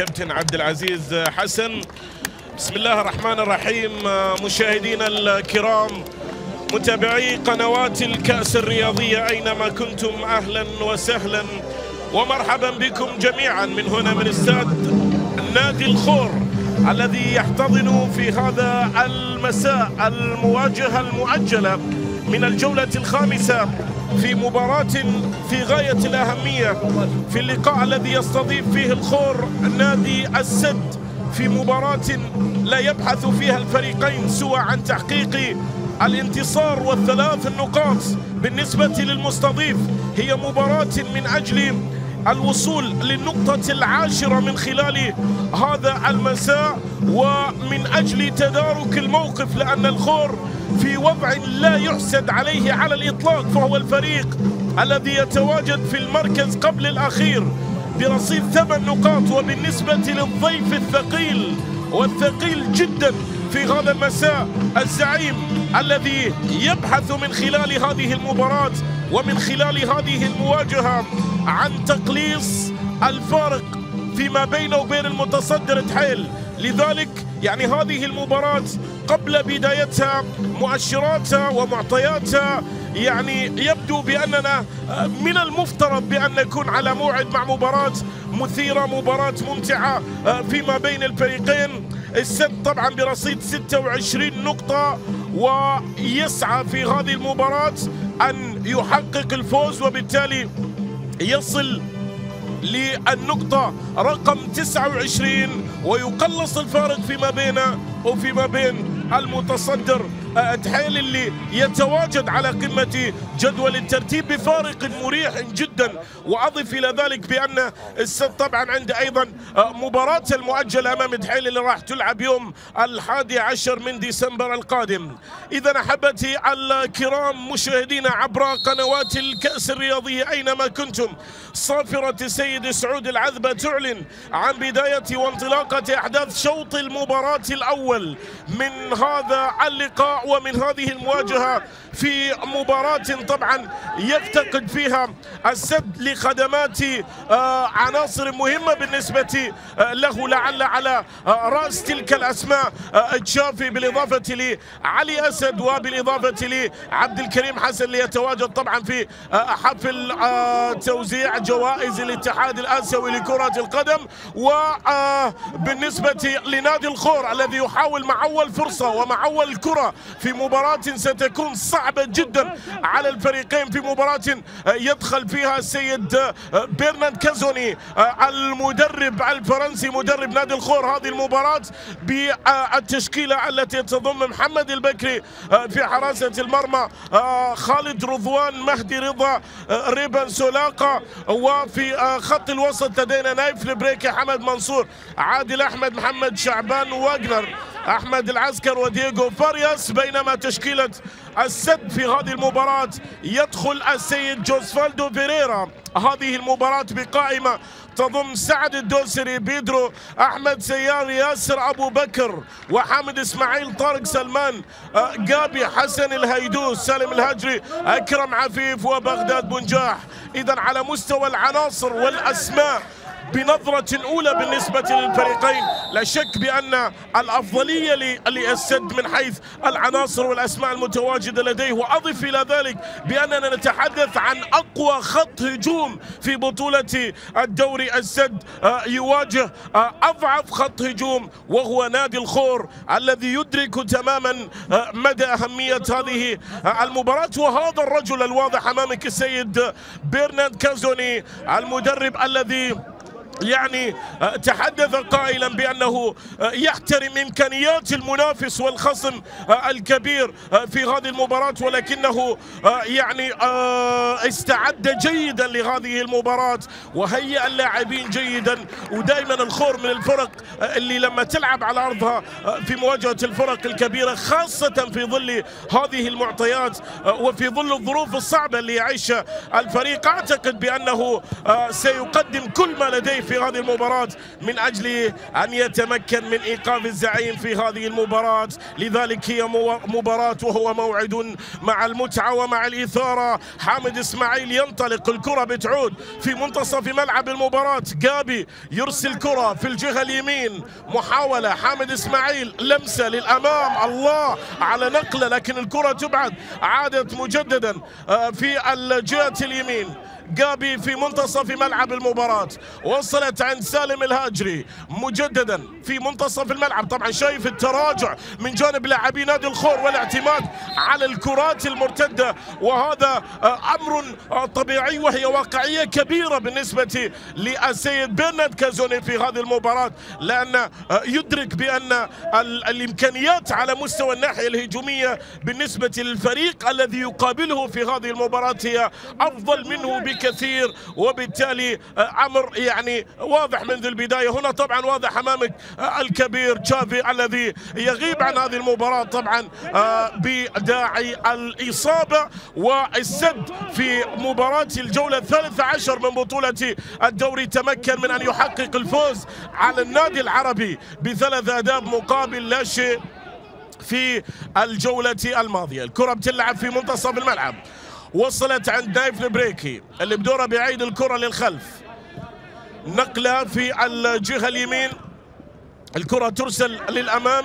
كابتن عبد العزيز حسن. بسم الله الرحمن الرحيم مشاهدينا الكرام متابعي قنوات الكأس الرياضية أينما كنتم أهلا وسهلا ومرحبا بكم جميعا من هنا من استاد نادي الخور الذي يحتضن في هذا المساء المواجهة المؤجلة. من الجولة الخامسة في مباراة في غاية الأهمية في اللقاء الذي يستضيف فيه الخور نادي السد في مباراة لا يبحث فيها الفريقين سوى عن تحقيق الانتصار والثلاث النقاط بالنسبة للمستضيف. هي مباراة من أجل الوصول للنقطة العاشرة من خلال هذا المساء ومن أجل تدارك الموقف لأن الخور في وضع لا يحسد عليه على الإطلاق فهو الفريق الذي يتواجد في المركز قبل الأخير برصيد ثمان نقاط وبالنسبة للضيف الثقيل والثقيل جدا في هذا المساء الزعيم الذي يبحث من خلال هذه المباراة ومن خلال هذه المواجهة عن تقليص الفارق فيما بينه وبين المتصدر تحيل. لذلك يعني هذه المباراة قبل بدايتها مؤشراتها ومعطياتها يعني يبدو بأننا من المفترض بأن نكون على موعد مع مباراة مثيرة مباراة ممتعة فيما بين الفريقين. السد طبعا برصيد 26 نقطة ويسعى في هذه المباراة أن يحقق الفوز وبالتالي يصل للنقطة رقم 29 ويقلص الفارق فيما بينه وفيما بين المتصدر تحيل اللي يتواجد على قمة جدول الترتيب بفارق مريح جدا. وأضف إلى ذلك بأن طبعا عنده أيضا مباراة المؤجلة أمام تحيل اللي راح تلعب يوم الحادي عشر من ديسمبر القادم. إذا أحبتي الكرام مشاهدينا عبر قنوات الكأس الرياضية أينما كنتم. صافرة السيد سعود العذبة تعلن عن بداية وانطلاقة أحداث شوط المباراة الأول. من هذا اللقاء ومن هذه المواجهة في مباراة طبعا يفتقد فيها السد لخدمات عناصر مهمة بالنسبة له لعل على رأس تلك الأسماء تشافي بالإضافة لعلي أسد وبالإضافة لعبد الكريم حسن اللي يتواجد طبعا في حفل توزيع جوائز الاتحاد الآسيوي لكرة القدم وبالنسبة لنادي الخور الذي يحاول مع أول فرصة ومع أول كرة في مباراة ستكون صعبة جدا على الفريقين. في مباراة يدخل فيها السيد بيرناند كازوني المدرب الفرنسي مدرب نادي الخور. هذه المباراة بالتشكيلة التي تضم محمد البكري في حراسة المرمى خالد رضوان مهدي رضا ريبن سولاقة وفي خط الوسط لدينا نايف البريكي حمد منصور عادل أحمد محمد شعبان واجنر أحمد العسكر ودييغو فارياس بينما تشكيلة السد في هذه المباراة يدخل السيد جوزفالدو فيريرا. هذه المباراة بقائمة تضم سعد الدوسري بيدرو أحمد سيار ياسر أبو بكر وحامد إسماعيل طارق سلمان جابي حسن الهيدوس سالم الهجري أكرم عفيف وبغداد بنجاح اذا على مستوى العناصر والأسماء بنظرة أولى بالنسبة للفريقين لا شك بأن الأفضلية للسد من حيث العناصر والأسماء المتواجدة لديه. وأضف إلى ذلك بأننا نتحدث عن أقوى خط هجوم في بطولة الدوري السد. يواجه أضعف خط هجوم وهو نادي الخور الذي يدرك تماما مدى أهمية هذه المباراة. وهذا الرجل الواضح أمامك السيد برنارد كازوني المدرب الذي يعني تحدث قائلا بأنه يحترم إمكانيات المنافس والخصم الكبير في هذه المباراة ولكنه يعني استعد جيدا لهذه المباراة وهيأ اللاعبين جيدا ودائما الخور من الفرق اللي لما تلعب على أرضها في مواجهة الفرق الكبيرة خاصة في ظل هذه المعطيات وفي ظل الظروف الصعبة اللي يعيشها الفريق أعتقد بأنه سيقدم كل ما لديه في هذه المباراة من أجل أن يتمكن من إيقاف الزعيم في هذه المباراة. لذلك هي مباراة وهو موعد مع المتعة ومع الإثارة. حامد إسماعيل ينطلق الكرة بتعود في منتصف ملعب المباراة. جابي يرسل كرة في الجهة اليمين. محاولة حامد إسماعيل لمسة للأمام. الله على نقلة لكن الكرة تبعد. عادت مجددا آه، في الجهة اليمين. جابي في منتصف ملعب المباراة. وصلت عند سالم الهاجري مجددا في منتصف الملعب. طبعا شايف التراجع من جانب لاعبي نادي الخور والاعتماد على الكرات المرتدة. وهذا آه، أمر آه، طبيعي وهي واقعية كبيرة بالنسبة للسيد برنارد كازوني في هذه المباراة. لأن آه، يدرك بأن الإمكانيات على مستوى الناحية الهجومية بالنسبة للفريق الذي يقابله في هذه المباراة هي أفضل منه بك كثير وبالتالي آه، أمر يعني واضح منذ البداية. هنا طبعا واضح أمامك آه، الكبير تشافي الذي يغيب عن هذه المباراة طبعا آه، بداعي الإصابة والسد في مباراة الجولة الثالثة عشر من بطولة الدوري. تمكن من أن يحقق الفوز على النادي العربي بثلاث أهداف مقابل لا شيء في الجولة الماضية. الكرة بتلعب في منتصف الملعب. وصلت عند نايف البريكي اللي بدوره بيعيد الكرة للخلف. نقلة في الجهة اليمين. الكرة ترسل للأمام.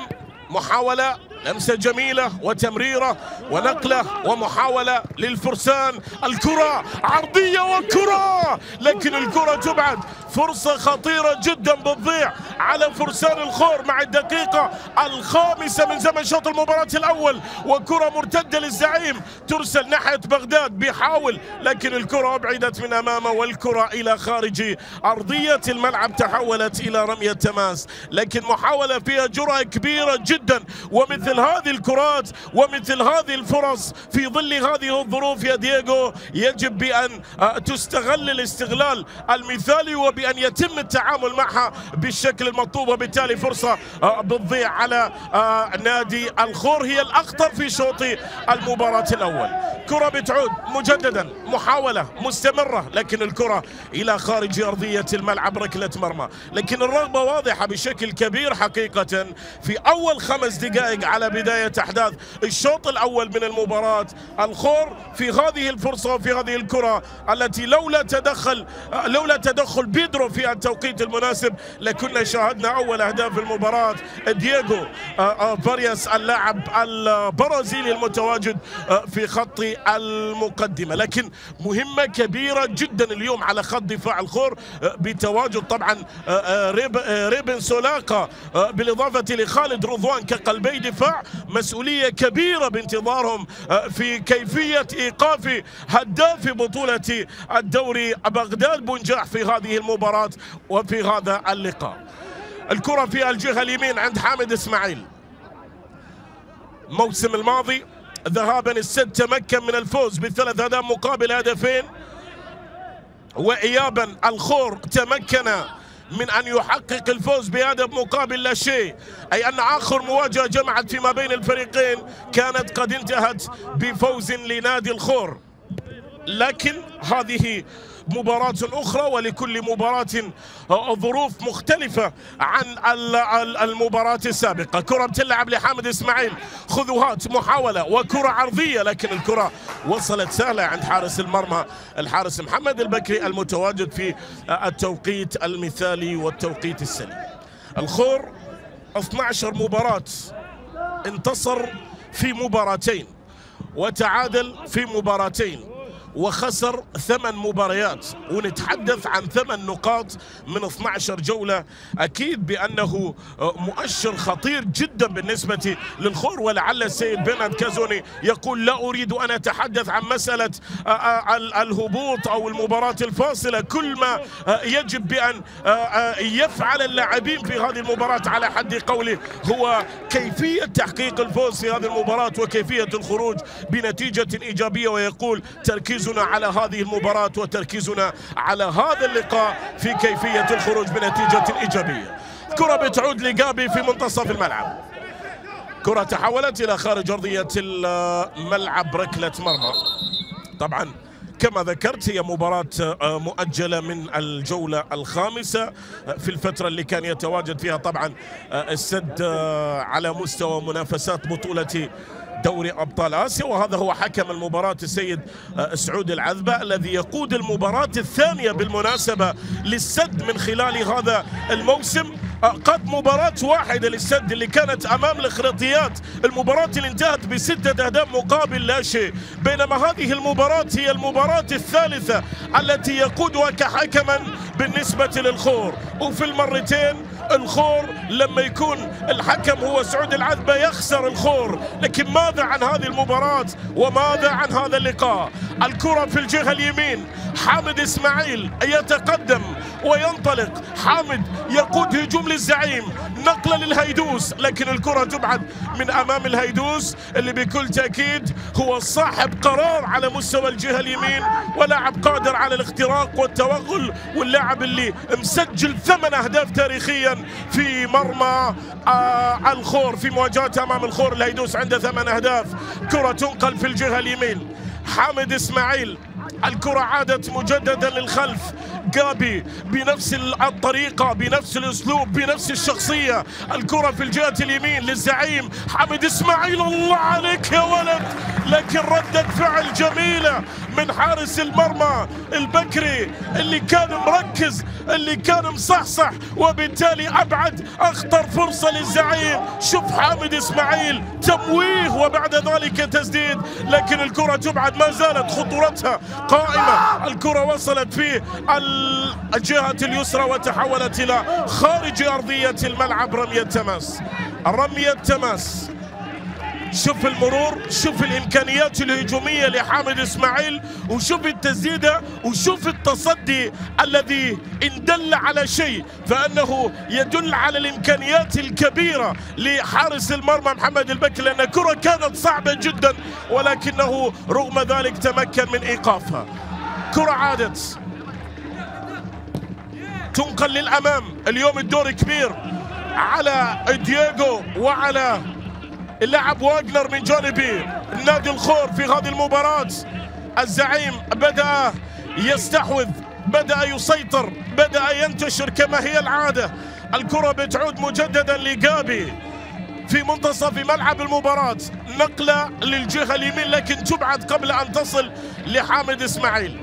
محاولة لمسة جميلة وتمريرة ونقلة ومحاولة للفرسان. الكرة عرضية وكرة لكن الكرة تبعد. فرصة خطيرة جدا بتضيع على فرسان الخور مع الدقيقة الخامسة من زمن شوط المباراة الأول. وكرة مرتدة للزعيم ترسل ناحية بغداد بيحاول لكن الكرة أبعدت من أمامه والكرة إلى خارج أرضية الملعب. تحولت إلى رمية تماس لكن محاولة فيها جرأة كبيرة جدا. ومثل هذه الكرات ومثل هذه الفرص في ظل هذه الظروف يا دييغو يجب بأن آه، تستغل الاستغلال المثالي وبأن بأن يتم التعامل معها بالشكل المطلوب وبالتالي فرصة آه، بتضيع على آه، نادي الخور هي الأخطر في شوط المباراة الأول. كرة بتعود مجددا محاولة مستمرة لكن الكرة إلى خارج أرضية الملعب ركلة مرمى. لكن الرغبة واضحة بشكل كبير حقيقة في أول خمس دقائق على بداية أحداث الشوط الأول من المباراة. الخور في هذه الفرصة وفي هذه الكرة التي لولا تدخل آه، لولا تدخل بيد قدروا في التوقيت المناسب لكنا شاهدنا أول أهداف المباراة. دييغو فارياس آه، اللاعب البرازيلي المتواجد آه، في خط المقدمة. لكن مهمة كبيرة جدا اليوم على خط دفاع الخور آه، بتواجد طبعا ريبن سولاقا بالإضافة لخالد رضوان كقلبي دفاع. مسؤولية كبيرة بانتظارهم في كيفية إيقاف هداف بطولة الدوري بغداد بنجاح في هذه المباراة وفي هذا اللقاء. الكرة في الجهة اليمين عند حامد إسماعيل. الموسم الماضي ذهابا السد تمكن من الفوز بثلاث أهداف مقابل هدفين وإيابا الخور تمكن من أن يحقق الفوز بهدف مقابل لا شيء. أي أن آخر مواجهة جمعت فيما بين الفريقين كانت قد انتهت بفوز لنادي الخور. لكن هذه مباراة أخرى ولكل مباراة ظروف مختلفة عن المباراة السابقة. كرة بتلعب لحامد إسماعيل. خذوهات محاولة وكرة عرضية لكن الكرة وصلت سهلة عند حارس المرمى الحارس محمد البكري المتواجد في التوقيت المثالي والتوقيت السليم. الخور 12 مباراة انتصر في مباراتين وتعادل في مباراتين. وخسر ثمان مباريات. ونتحدث عن ثمان نقاط من 12 جولة. أكيد بأنه مؤشر خطير جدا بالنسبة للخور ولعل السيد بناد كازوني يقول لا أريد أن أتحدث عن مسألة الهبوط أو المباراة الفاصلة. كل ما يجب بأن يفعل اللاعبين في هذه المباراة على حد قوله هو كيفية تحقيق الفوز في هذه المباراة وكيفية الخروج بنتيجة إيجابية. ويقول تركيز تركيزنا على هذه المباراة وتركيزنا على هذا اللقاء في كيفية الخروج بنتيجة إيجابية. كرة بتعود لجابي في منتصف الملعب. كرة تحولت إلى خارج أرضية الملعب ركلة مرمى. طبعا كما ذكرت هي مباراة آه، مؤجلة من الجولة الخامسة آه، في الفترة اللي كان يتواجد فيها طبعا آه، السد على مستوى منافسات بطولة دوري أبطال آسيا وهذا هو حكم المباراة السيد سعود العذبة الذي يقود المباراة الثانية بالمناسبة للسد من خلال هذا الموسم. قد مباراة واحدة للسد اللي كانت أمام الإخراطيات. المباراة اللي انتهت بستة أهداف مقابل لا شيء. بينما هذه المباراة هي المباراة الثالثة التي يقودها كحكما بالنسبة للخور. وفي المرتين الخور لما يكون الحكم هو سعود العذبة يخسر الخور. لكن ماذا عن هذه المباراة وماذا عن هذا اللقاء؟ الكرة في الجهة اليمين. حامد إسماعيل يتقدم وينطلق. حامد يقود هجوم للزعيم. نقلة للهيدوس. لكن الكرة تبعد من أمام الهيدوس اللي بكل تأكيد هو صاحب قرار على مستوى الجهة اليمين ولاعب قادر على الاختراق والتوغل واللاعب اللي مسجل ثمان أهداف تاريخيا في مرمى آه الخور في مواجهته أمام الخور الهيدوس عنده ثمان أهداف. كرة تنقل في الجهة اليمين. حامد إسماعيل الكرة عادت مجددا للخلف. جابي بنفس الطريقة بنفس الأسلوب بنفس الشخصية. الكرة في الجهة اليمين للزعيم حمد إسماعيل. الله عليك يا ولد. لكن ردة فعل جميلة من حارس المرمى البكري اللي كان مركز اللي كان مصحصح وبالتالي أبعد أخطر فرصة للزعيم. شوف حامد إسماعيل تمويه وبعد ذلك تسديد. لكن الكرة تبعد ما زالت خطورتها. قائمة. الكرة وصلت في الجهة اليسرى وتحولت إلى خارج أرضية الملعب رمية تماس. رمية تماس. شوف المرور شوف الإمكانيات الهجومية لحامد إسماعيل وشوف التسديدة وشوف التصدي الذي إن دل على شيء فأنه يدل على الإمكانيات الكبيرة لحارس المرمى محمد البكر لأن الكرة كانت صعبة جدا ولكنه رغم ذلك تمكن من إيقافها. كرة عادت. تنقل للأمام. اليوم الدور كبير على دييغو وعلى اللاعب واجنر من جانب نادي الخور في هذه المباراة. الزعيم بدأ يستحوذ بدأ يسيطر بدأ ينتشر كما هي العادة. الكرة بتعود مجددا لجابي في منتصف ملعب المباراة. نقلة للجهة اليمين لكن تبعد قبل أن تصل لحامد إسماعيل.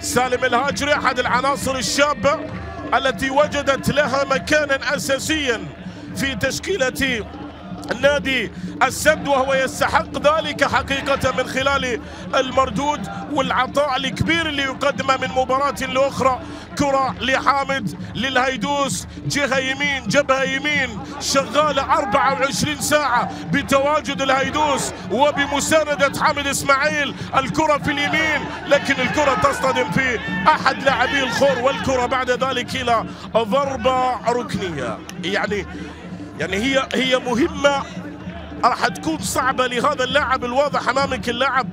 سالم الهاجري أحد العناصر الشابة التي وجدت لها مكانا أساسيا في تشكيلة النادي السد وهو يستحق ذلك حقيقة من خلال المردود والعطاء الكبير اللي يقدمه من مباراة لأخرى. كرة لحامد للهيدوس جهة يمين جبهة يمين شغالة 24 ساعة بتواجد الهيدوس وبمساندة حامد إسماعيل. الكرة في اليمين لكن الكرة تصطدم في أحد لاعبي الخور والكرة بعد ذلك إلى ضربة ركنية. يعني يعني هي هي مهمة. راح تكون صعبة لهذا اللاعب الواضح أمامك اللاعب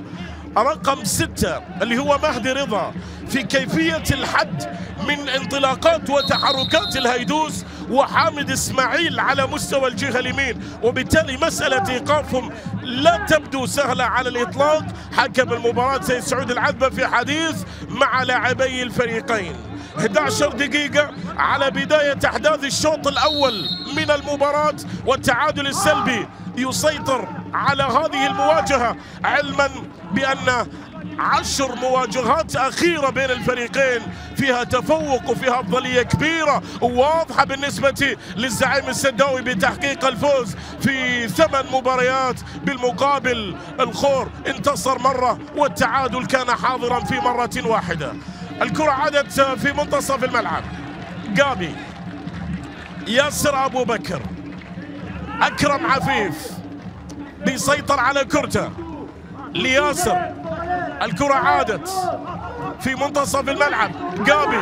رقم ستة اللي هو مهدي رضا. في كيفية الحد من انطلاقات وتحركات الهيدوس وحامد إسماعيل على مستوى الجهة اليمين. وبالتالي مسألة إيقافهم لا تبدو سهلة على الإطلاق. حكم المباراة سيد سعود العذبة في حديث مع لاعبي الفريقين. 11 دقيقة على بداية أحداث الشوط الأول. من المباراة والتعادل السلبي يسيطر على هذه المواجهة علما بأن عشر مواجهات أخيرة بين الفريقين فيها تفوق وفيها أفضلية كبيرة وواضحة بالنسبة للزعيم السداوي بتحقيق الفوز في ثمان مباريات بالمقابل الخور. انتصر مرة والتعادل كان حاضرا في مرة واحدة. الكرة عادت في منتصف الملعب. جابي. ياسر أبو بكر. أكرم عفيف. بيسيطر على كرته. لياسر. الكرة عادت. في منتصف الملعب. جابي.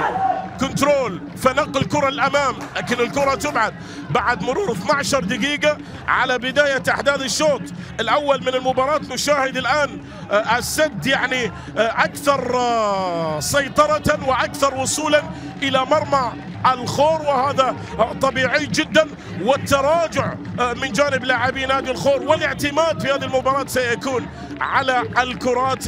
كنترول. فنقل الكرة الأمام. لكن الكرة تبعد. بعد مرور 12 دقيقة على بداية أحداث الشوط الأول من المباراة. نشاهد الآن آه، السد يعني آه، أكثر آه، سيطرة وأكثر وصولا إلى مرمى الخور وهذا طبيعي جدا. والتراجع من جانب لاعبي نادي الخور والاعتماد في هذه المباراة سيكون على الكرات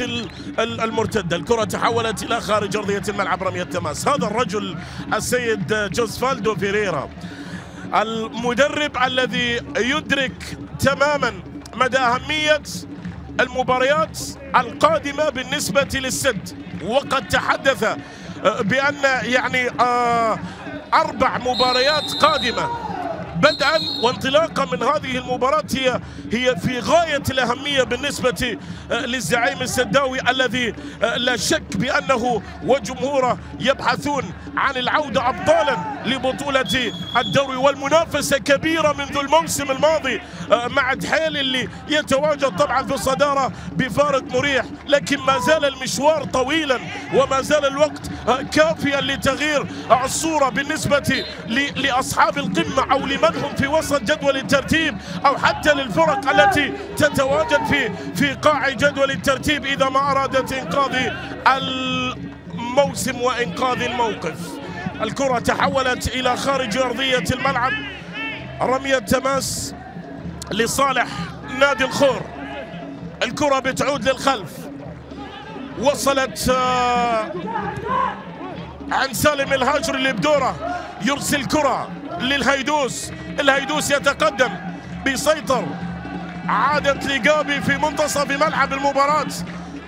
المرتدة. الكرة تحولت إلى خارج أرضية الملعب رمية تماس. هذا الرجل السيد جوزفالدو فيريرا. المدرب الذي يدرك تماما مدى أهمية المباريات القادمة بالنسبة للسد وقد تحدث بأن يعني آه، أربع مباريات قادمة. بدءا وانطلاقا من هذه المباراة هي هي في غاية الأهمية بالنسبة آه، للزعيم السداوي الذي آه، لا شك بأنه وجمهوره يبحثون عن العودة أبطالا لبطولة الدوري والمنافسة كبيرة منذ الموسم الماضي. آه، مع دحيل اللي يتواجد طبعا في الصدارة بفارق مريح لكن ما زال المشوار طويلا وما زال الوقت كافيا لتغيير الصورة بالنسبة لأصحاب القمة أو لمن هم في وسط جدول الترتيب أو حتى للفرق التي تتواجد في في قاع جدول الترتيب إذا ما أرادت إنقاذ الموسم وإنقاذ الموقف. الكرة تحولت إلى خارج أرضية الملعب. رمية تماس لصالح نادي الخور. الكرة بتعود للخلف. وصلت آه، عن سالم الهاجر اللي بدوره يرسل كرة. للهيدوس. الهيدوس يتقدم بيسيطر عادت لقابي في منتصف ملعب المباراة.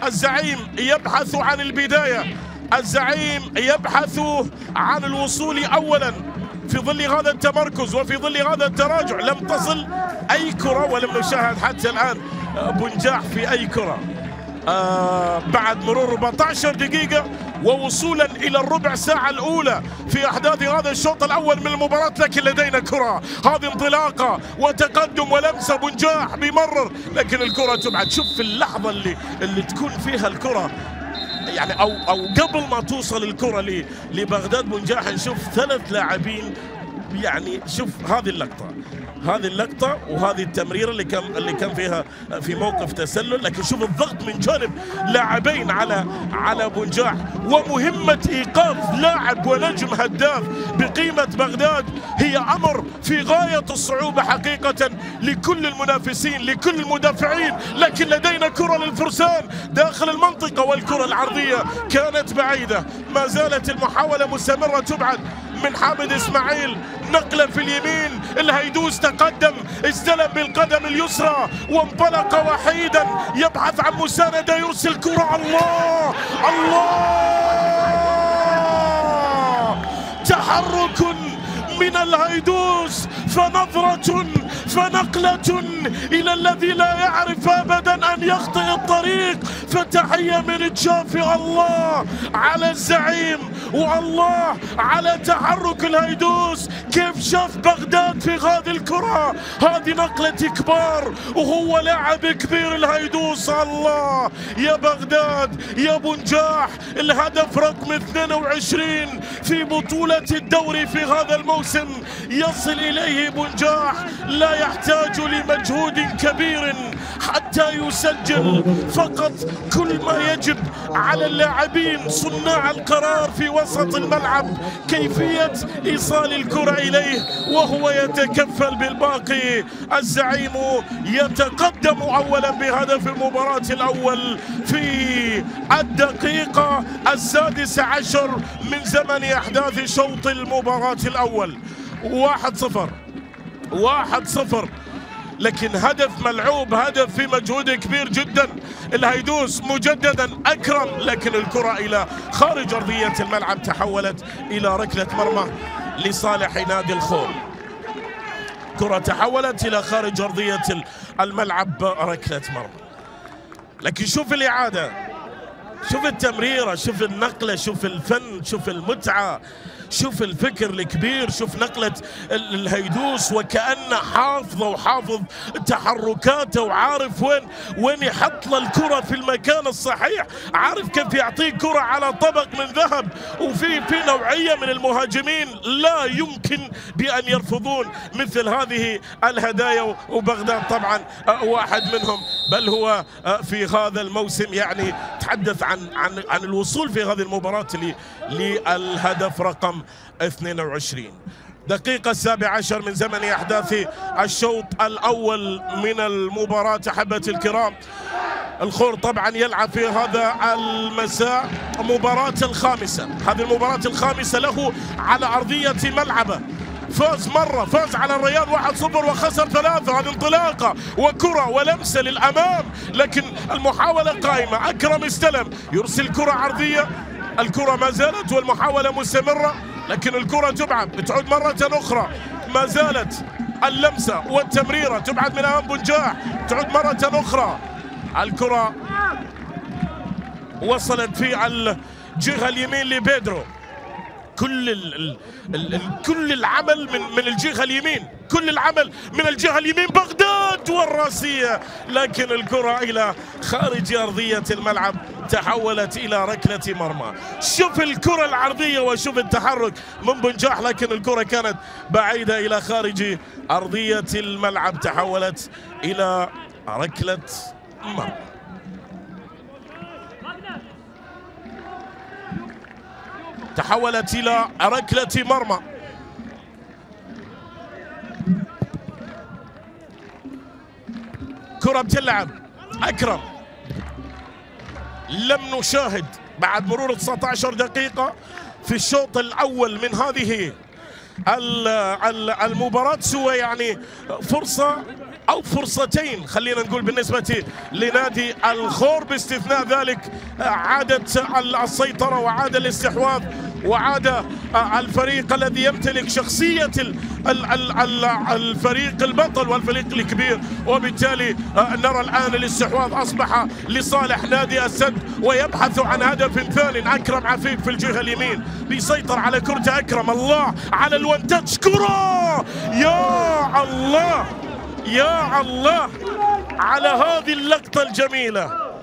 الزعيم يبحث عن البداية. الزعيم يبحث عن الوصول أولا. في ظل هذا التمركز وفي ظل هذا التراجع لم تصل أي كرة ولم نشاهد حتى الآن بنجاح في أي كرة. آه بعد مرور 14 دقيقة ووصولا إلى الربع ساعة الأولى في أحداث هذا الشوط الأول من المباراة لكن لدينا كرة. هذه انطلاقة وتقدم ولمسة بنجاح بيمرر. لكن الكرة تبعد. شوف في اللحظة اللي اللي تكون فيها الكرة. يعني أو أو قبل ما توصل الكرة لبغداد بنجاح. نشوف ثلاث لاعبين. يعني شوف هذه اللقطة. هذه اللقطة وهذه التمريرة اللي كان اللي كان فيها في موقف تسلل. لكن شوف الضغط من جانب لاعبين على على بنجاح. ومهمة إيقاف لاعب ونجم هداف بقيمة بغداد. هي أمر في غاية الصعوبة حقيقة لكل المنافسين لكل المدافعين. لكن لدينا كرة للفرسان داخل المنطقة والكرة العرضية كانت بعيدة. ما زالت المحاولة مستمرة تبعد من حامد إسماعيل. نقلة في اليمين الهيدوس تقدم استلم بالقدم اليسرى وانطلق وحيدا يبحث عن مساندة يرسل كرة. الله! الله! تحرك من الهيدوس فنظرة فنقلة إلى الذي لا يعرف أبدا أن يخطئ الطريق. فتحية من تشافي الله على الزعيم والله على تحرك الهيدوس. كيف شاف بغداد في هذه الكرة؟ هذه نقلة كبار وهو لاعب كبير الهيدوس. الله يا بغداد يا بنجاح. الهدف رقم 22 في بطولة الدوري في هذا الموسم. يصل إليه بنجاح لا يحتاج لمجهود كبير حتى يسجل. فقط كل ما يجب على اللاعبين صناع القرار في وسط الملعب كيفية إيصال الكرة إليه وهو يتكفل بالباقي. الزعيم يتقدم أولا بهدف المباراة الأول في الدقيقة السادسة عشر من زمن أحداث شوط المباراة الأول. واحد صفر. واحد صفر. لكن هدف ملعوب هدف في مجهود كبير جدا. الهيدوس مجددا أكرم لكن الكرة إلى خارج أرضية الملعب تحولت إلى ركلة مرمى لصالح نادي الخور كرة تحولت إلى خارج أرضية الملعب ركلة مرمى. لكن شوف الإعادة شوف التمريرة شوف النقلة شوف الفن شوف المتعة. شوف الفكر الكبير شوف نقلة الهيدوس وكأنه حافظ وحافظ تحركاته وعارف وين وين يحط له الكرة في المكان الصحيح. عارف كيف يعطيك كرة على طبق من ذهب. وفي في نوعية من المهاجمين لا يمكن بأن يرفضون مثل هذه الهدايا. وبغداد طبعا واحد منهم. بل هو في هذا الموسم يعني تحدث عن عن عن الوصول في هذه المباراة للهدف رقم 22 دقيقة السابع عشر من زمن أحداث الشوط الأول من المباراة أحبتي الكرام. الخور طبعا يلعب في هذا المساء مباراة الخامسة. هذه المباراة الخامسة له على أرضية ملعبه. فاز مرة فاز على الرياض 1-0 وخسر ثلاثة. هذه انطلاقة وكرة ولمسة للأمام. لكن المحاولة قائمة. أكرم استلم. يرسل كرة عرضية. الكرة ما زالت والمحاولة مستمرة. لكن الكرة تبعد بتعود مرة أخرى. ما زالت اللمسة والتمريرة تبعد من أمام بنجاح. تعود مرة أخرى. الكرة وصلت في الجهة اليمين لبيدرو. كل ال ال ال ال كل العمل من من الجهة اليمين كل العمل من الجهة اليمين بغداد والراسية. لكن الكرة إلى خارج أرضية الملعب تحولت إلى ركلة مرمى. شوف الكرة العرضية وشوف التحرك من بنجاح لكن الكرة كانت بعيدة إلى خارج أرضية الملعب تحولت إلى ركلة مرمى. تحولت إلى ركلة مرمى. كرة بتلعب. أكرم. لم نشاهد بعد مرور 19 دقيقة في الشوط الأول من هذه المباراة سوى يعني فرصة أو فرصتين خلينا نقول بالنسبة لنادي الخور. باستثناء ذلك عادت السيطرة وعاد الاستحواذ وعاد الفريق الذي يمتلك شخصية الفريق البطل والفريق الكبير. وبالتالي نرى الآن الاستحواذ أصبح لصالح نادي السد ويبحث عن هدف ثاني أكرم عفيف في الجهة اليمين. بيسيطر على كرة أكرم. الله على الونتاتش. كرة! يا الله! يا الله على هذه اللقطة الجميلة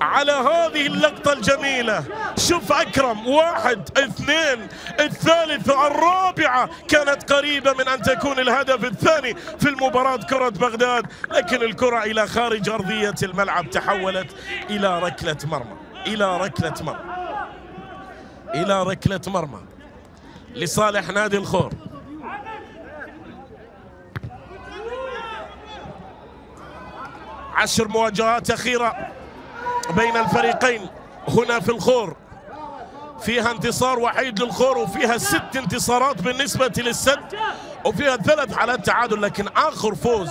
على هذه اللقطة الجميلة. شوف أكرم واحد اثنين الثالثة الرابعة. كانت قريبة من أن تكون الهدف الثاني في المباراة كرة بغداد لكن الكرة إلى خارج أرضية الملعب تحولت إلى ركلة مرمى إلى ركلة مرمى إلى ركلة مرمى لصالح نادي الخور. عشر مواجهات أخيرة بين الفريقين هنا في الخور. فيها انتصار وحيد للخور وفيها ست انتصارات بالنسبة للسد وفيها ثلاث حالات تعادل لكن آخر فوز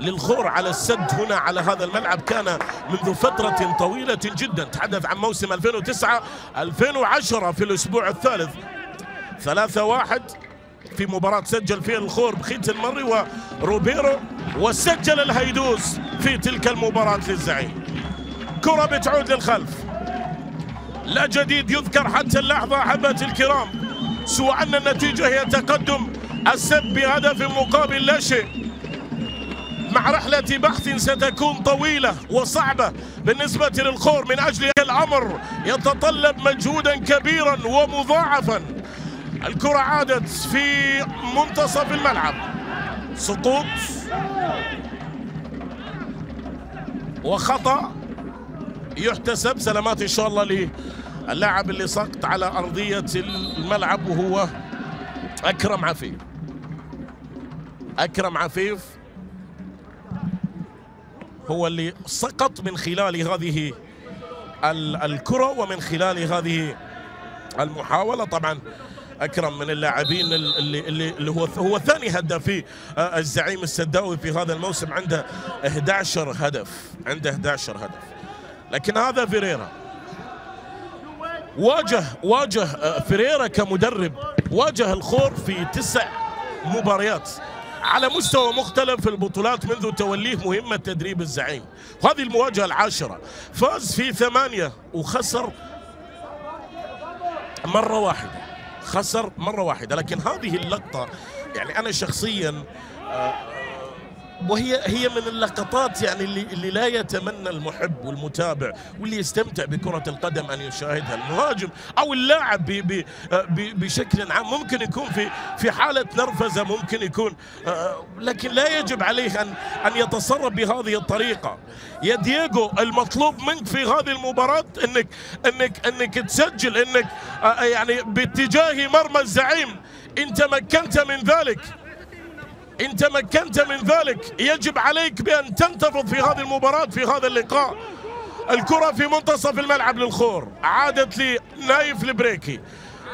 للخور على السد هنا على هذا الملعب كان منذ فترة طويلة جدا. تحدث عن موسم 2009 2010 في الأسبوع الثالث. ثلاثة واحد في مباراة سجل فيها الخور بخيت المري وروبيرو وسجل الهيدوس في تلك المباراة للزعيم. كرة بتعود للخلف. لا جديد يذكر حتى اللحظة أحبتي الكرام. سوى أن النتيجة هي تقدم السد بهدف مقابل لا شيء. مع رحلة بحث ستكون طويلة وصعبة بالنسبة للخور من أجل الأمر يتطلب مجهودا كبيرا ومضاعفا. الكرة عادت في منتصف الملعب. سقوط. وخطأ. يحتسب. سلامات إن شاء الله للاعب اللي سقط على أرضية الملعب وهو أكرم عفيف. أكرم عفيف. هو اللي سقط من خلال هذه الكرة ومن خلال هذه المحاولة. طبعا أكرم من اللاعبين اللي اللي, اللي هو هو ثاني هدافي آه، الزعيم السداوي في هذا الموسم عنده 11 هدف عنده 11 هدف. لكن هذا فيريرا. واجه واجه آه، فيريرا كمدرب. واجه الخور في تسع مباريات. على مستوى مختلف البطولات منذ توليه مهمة تدريب الزعيم. وهذه المواجهة العاشرة. فاز في ثمانية وخسر مرة واحدة. خسر مرة واحدة لكن هذه اللقطة يعني أنا شخصيا آه، وهي هي من اللقطات يعني اللي, اللي لا يتمنى المحب والمتابع واللي يستمتع بكرة القدم أن يشاهدها. المهاجم أو اللاعب بي بي بي بشكل عام ممكن يكون في في حالة نرفزة ممكن يكون آه، لكن لا يجب عليه أن أن يتصرف بهذه الطريقة. يا دييغو المطلوب منك في هذه المباراة انك انك إنك تسجل إنك آه، يعني باتجاه مرمى الزعيم. ان تمكنت من ذلك ان تمكنت من ذلك يجب عليك بأن تنتفض في هذه المباراة في هذا اللقاء. الكرة في منتصف الملعب للخور عادت لنايف البريكي.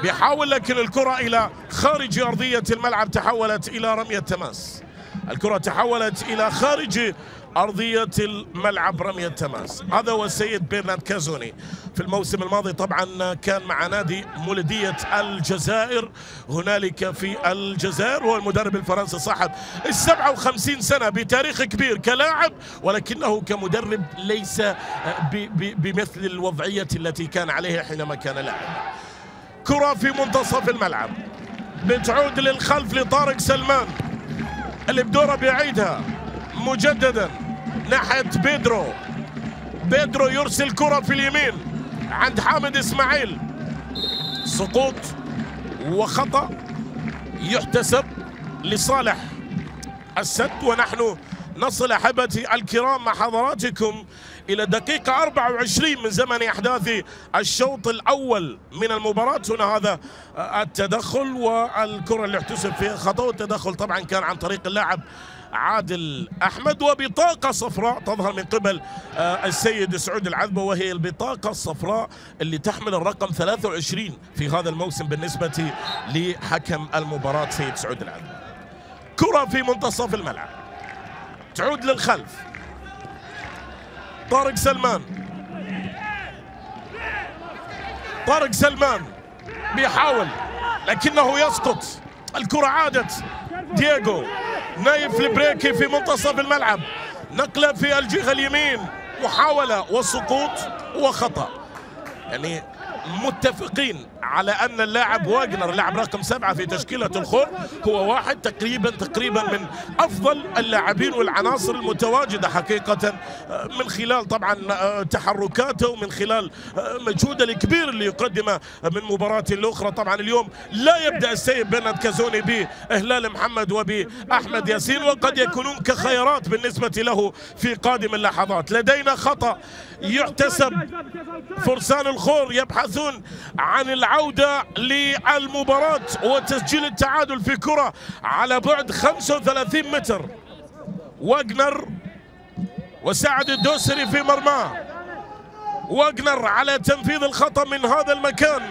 بيحاول لكن الكرة إلى خارج أرضية الملعب تحولت إلى رمية تماس. الكرة تحولت إلى خارج أرضية الملعب رمية تماس. هذا هو السيد بيرنارد كازوني. في الموسم الماضي طبعا كان مع نادي مولودية الجزائر. هنالك في الجزائر هو المدرب الفرنسي صاحب ال 57 سنة بتاريخ كبير كلاعب ولكنه كمدرب ليس بمثل الوضعية التي كان عليها حينما كان لاعب. كرة في منتصف الملعب. بتعود للخلف لطارق سلمان. اللي بدوره بيعيدها. مجددا. ناحية بيدرو. بيدرو يرسل كرة في اليمين عند حامد إسماعيل. سقوط وخطأ يحتسب لصالح السد. ونحن نصل أحبتي الكرام مع حضراتكم إلى دقيقة 24 من زمن أحداث الشوط الأول من المباراة. هنا هذا التدخل والكرة اللي احتسب فيها خطأ. والتدخل طبعا كان عن طريق اللاعب عادل أحمد وبطاقة صفراء تظهر من قبل آه، السيد سعود العذبة وهي البطاقة الصفراء اللي تحمل الرقم 23 في هذا الموسم بالنسبة لحكم المباراة سيد سعود العذبة. كرة في منتصف الملعب. تعود للخلف. طارق سلمان. طارق سلمان بيحاول لكنه يسقط. الكرة عادت. دييغو نايف البريكي في منتصف الملعب. نقلة في الجهة اليمين محاولة وسقوط وخطأ. يعني متفقين على أن اللاعب واجنر لاعب رقم سبعة في تشكيلة الخور هو واحد تقريبا تقريبا من أفضل اللاعبين والعناصر المتواجدة حقيقة آه، من خلال طبعا آه، تحركاته ومن خلال آه، مجهوده الكبير اللي يقدمه من مباراة لاخرى طبعا اليوم لا يبدأ السيد بنت كازوني بإهلال محمد وبأحمد ياسين وقد يكونون كخيارات بالنسبة له في قادم اللحظات. لدينا خطأ يحتسب فرسان الخور يبحثون عن العودة للمباراة وتسجيل التعادل في كرة على بعد 35 متر. واجنر وسعد الدوسري في مرماه واجنر على تنفيذ الخطأ من هذا المكان.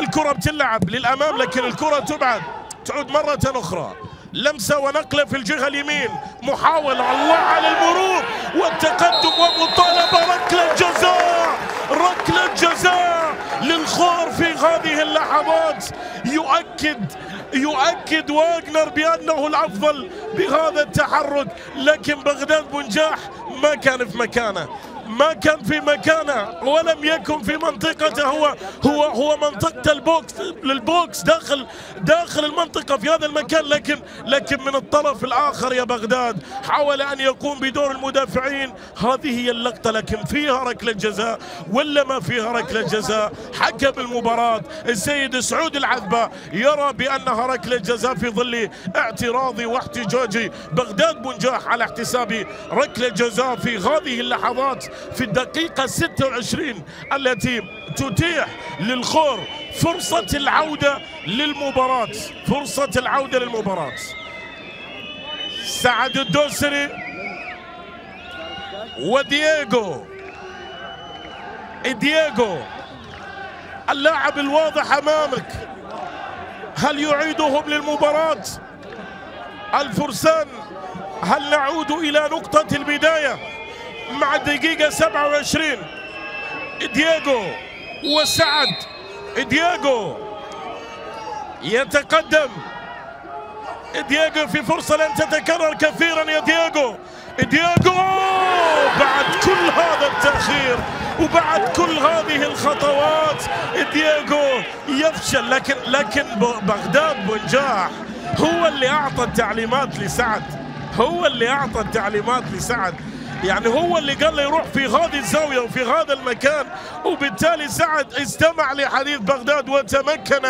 الكرة بتلعب للأمام لكن الكرة تبعد. تعود مرة أخرى. لمسة ونقلة في الجهة اليمين. محاولة الله على المرور والتقدم ومطالبة ركلة جزاء. ركلة جزاء للخور في هذه اللحظات. يؤكد يؤكد واجنر بأنه الأفضل بهذا التحرك. لكن بغداد بنجاح ما كان في مكانه. ما كان في مكانه ولم يكن في منطقته. هو هو هو منطقة البوكس للبوكس داخل داخل المنطقة في هذا المكان. لكن لكن من الطرف الآخر يا بغداد حاول أن يقوم بدور المدافعين. هذه هي اللقطة لكن فيها ركلة جزاء ولا ما فيها ركلة جزاء حكم المباراة. السيد سعود العذبة يرى بأنها ركلة جزاء في ظل اعتراضي واحتجاجي. بغداد بنجاح على احتساب ركلة جزاء في هذه اللحظات. في الدقيقة 26 التي تتيح للخور فرصة العودة للمباراة. فرصة العودة للمباراة. سعد الدوسري ودييغو. دييغو اللاعب الواضح أمامك. هل يعيدهم للمباراة؟ الفرسان هل نعود إلى نقطة البداية؟ مع الدقيقة 27 دييغو وسعد. دييغو يتقدم. دييغو في فرصة لن تتكرر كثيرا يا دييغو. دياغو بعد كل هذا التأخير وبعد كل هذه الخطوات دياغو يفشل. لكن لكن بغداد بنجاح هو اللي أعطى التعليمات لسعد. هو اللي أعطى التعليمات لسعد. يعني هو اللي قال له يروح في هذه الزاوية وفي هذا المكان. وبالتالي سعد استمع لحديث بغداد وتمكن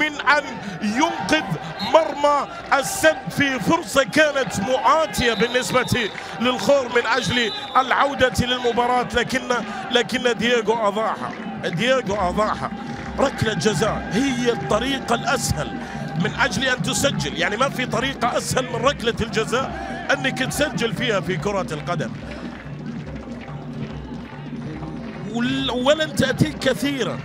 من أن ينقذ مرمى السد في فرصة كانت مؤاتية بالنسبة للخور من أجل العودة للمباراة. لكن لكن دييغو أضاعها دييغو أضاعها ركلة جزاء. هي الطريقة الأسهل من أجل أن تسجل. يعني ما في طريقة أسهل من ركلة الجزاء. أنك تسجل فيها في كرة القدم. ولن تأتيك كثيرا.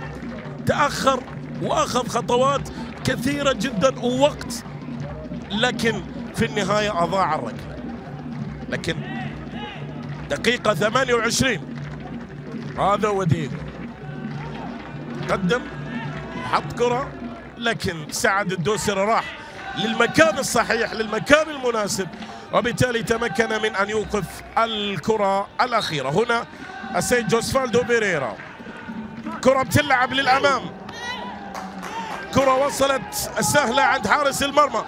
تأخر وأخذ خطوات كثيرة جدا ووقت. لكن في النهاية أضاع الركلة لكن دقيقة 28 هذا وديع. قدم حط كرة لكن سعد الدوسري راح للمكان الصحيح للمكان المناسب. وبالتالي تمكن من أن يوقف الكرة الأخيرة. هنا السيد جوسفالدو بيريرا. كرة بتلعب للأمام. كرة وصلت سهلة عند حارس المرمى.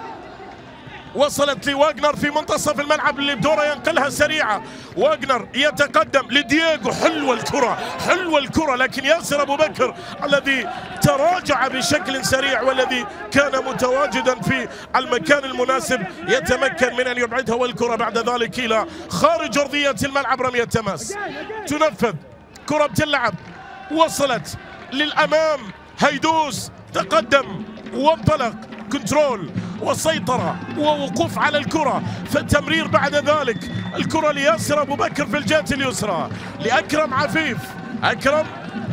وصلت لواجنر في منتصف الملعب اللي بدوره ينقلها سريعة. واجنر يتقدم لدييغو حلوة الكرة حلوة الكرة لكن ياسر أبو بكر الذي تراجع بشكل سريع والذي كان متواجدا في المكان المناسب يتمكن من أن يبعدها والكرة بعد ذلك إلى خارج أرضية الملعب رمية تماس. تنفذ كرة بتلعب. وصلت للأمام هيدوس تقدم وانطلق. كنترول وسيطرة ووقوف على الكرة فالتمرير بعد ذلك. الكرة لياسر أبو بكر في الجهة اليسرى لأكرم عفيف. أكرم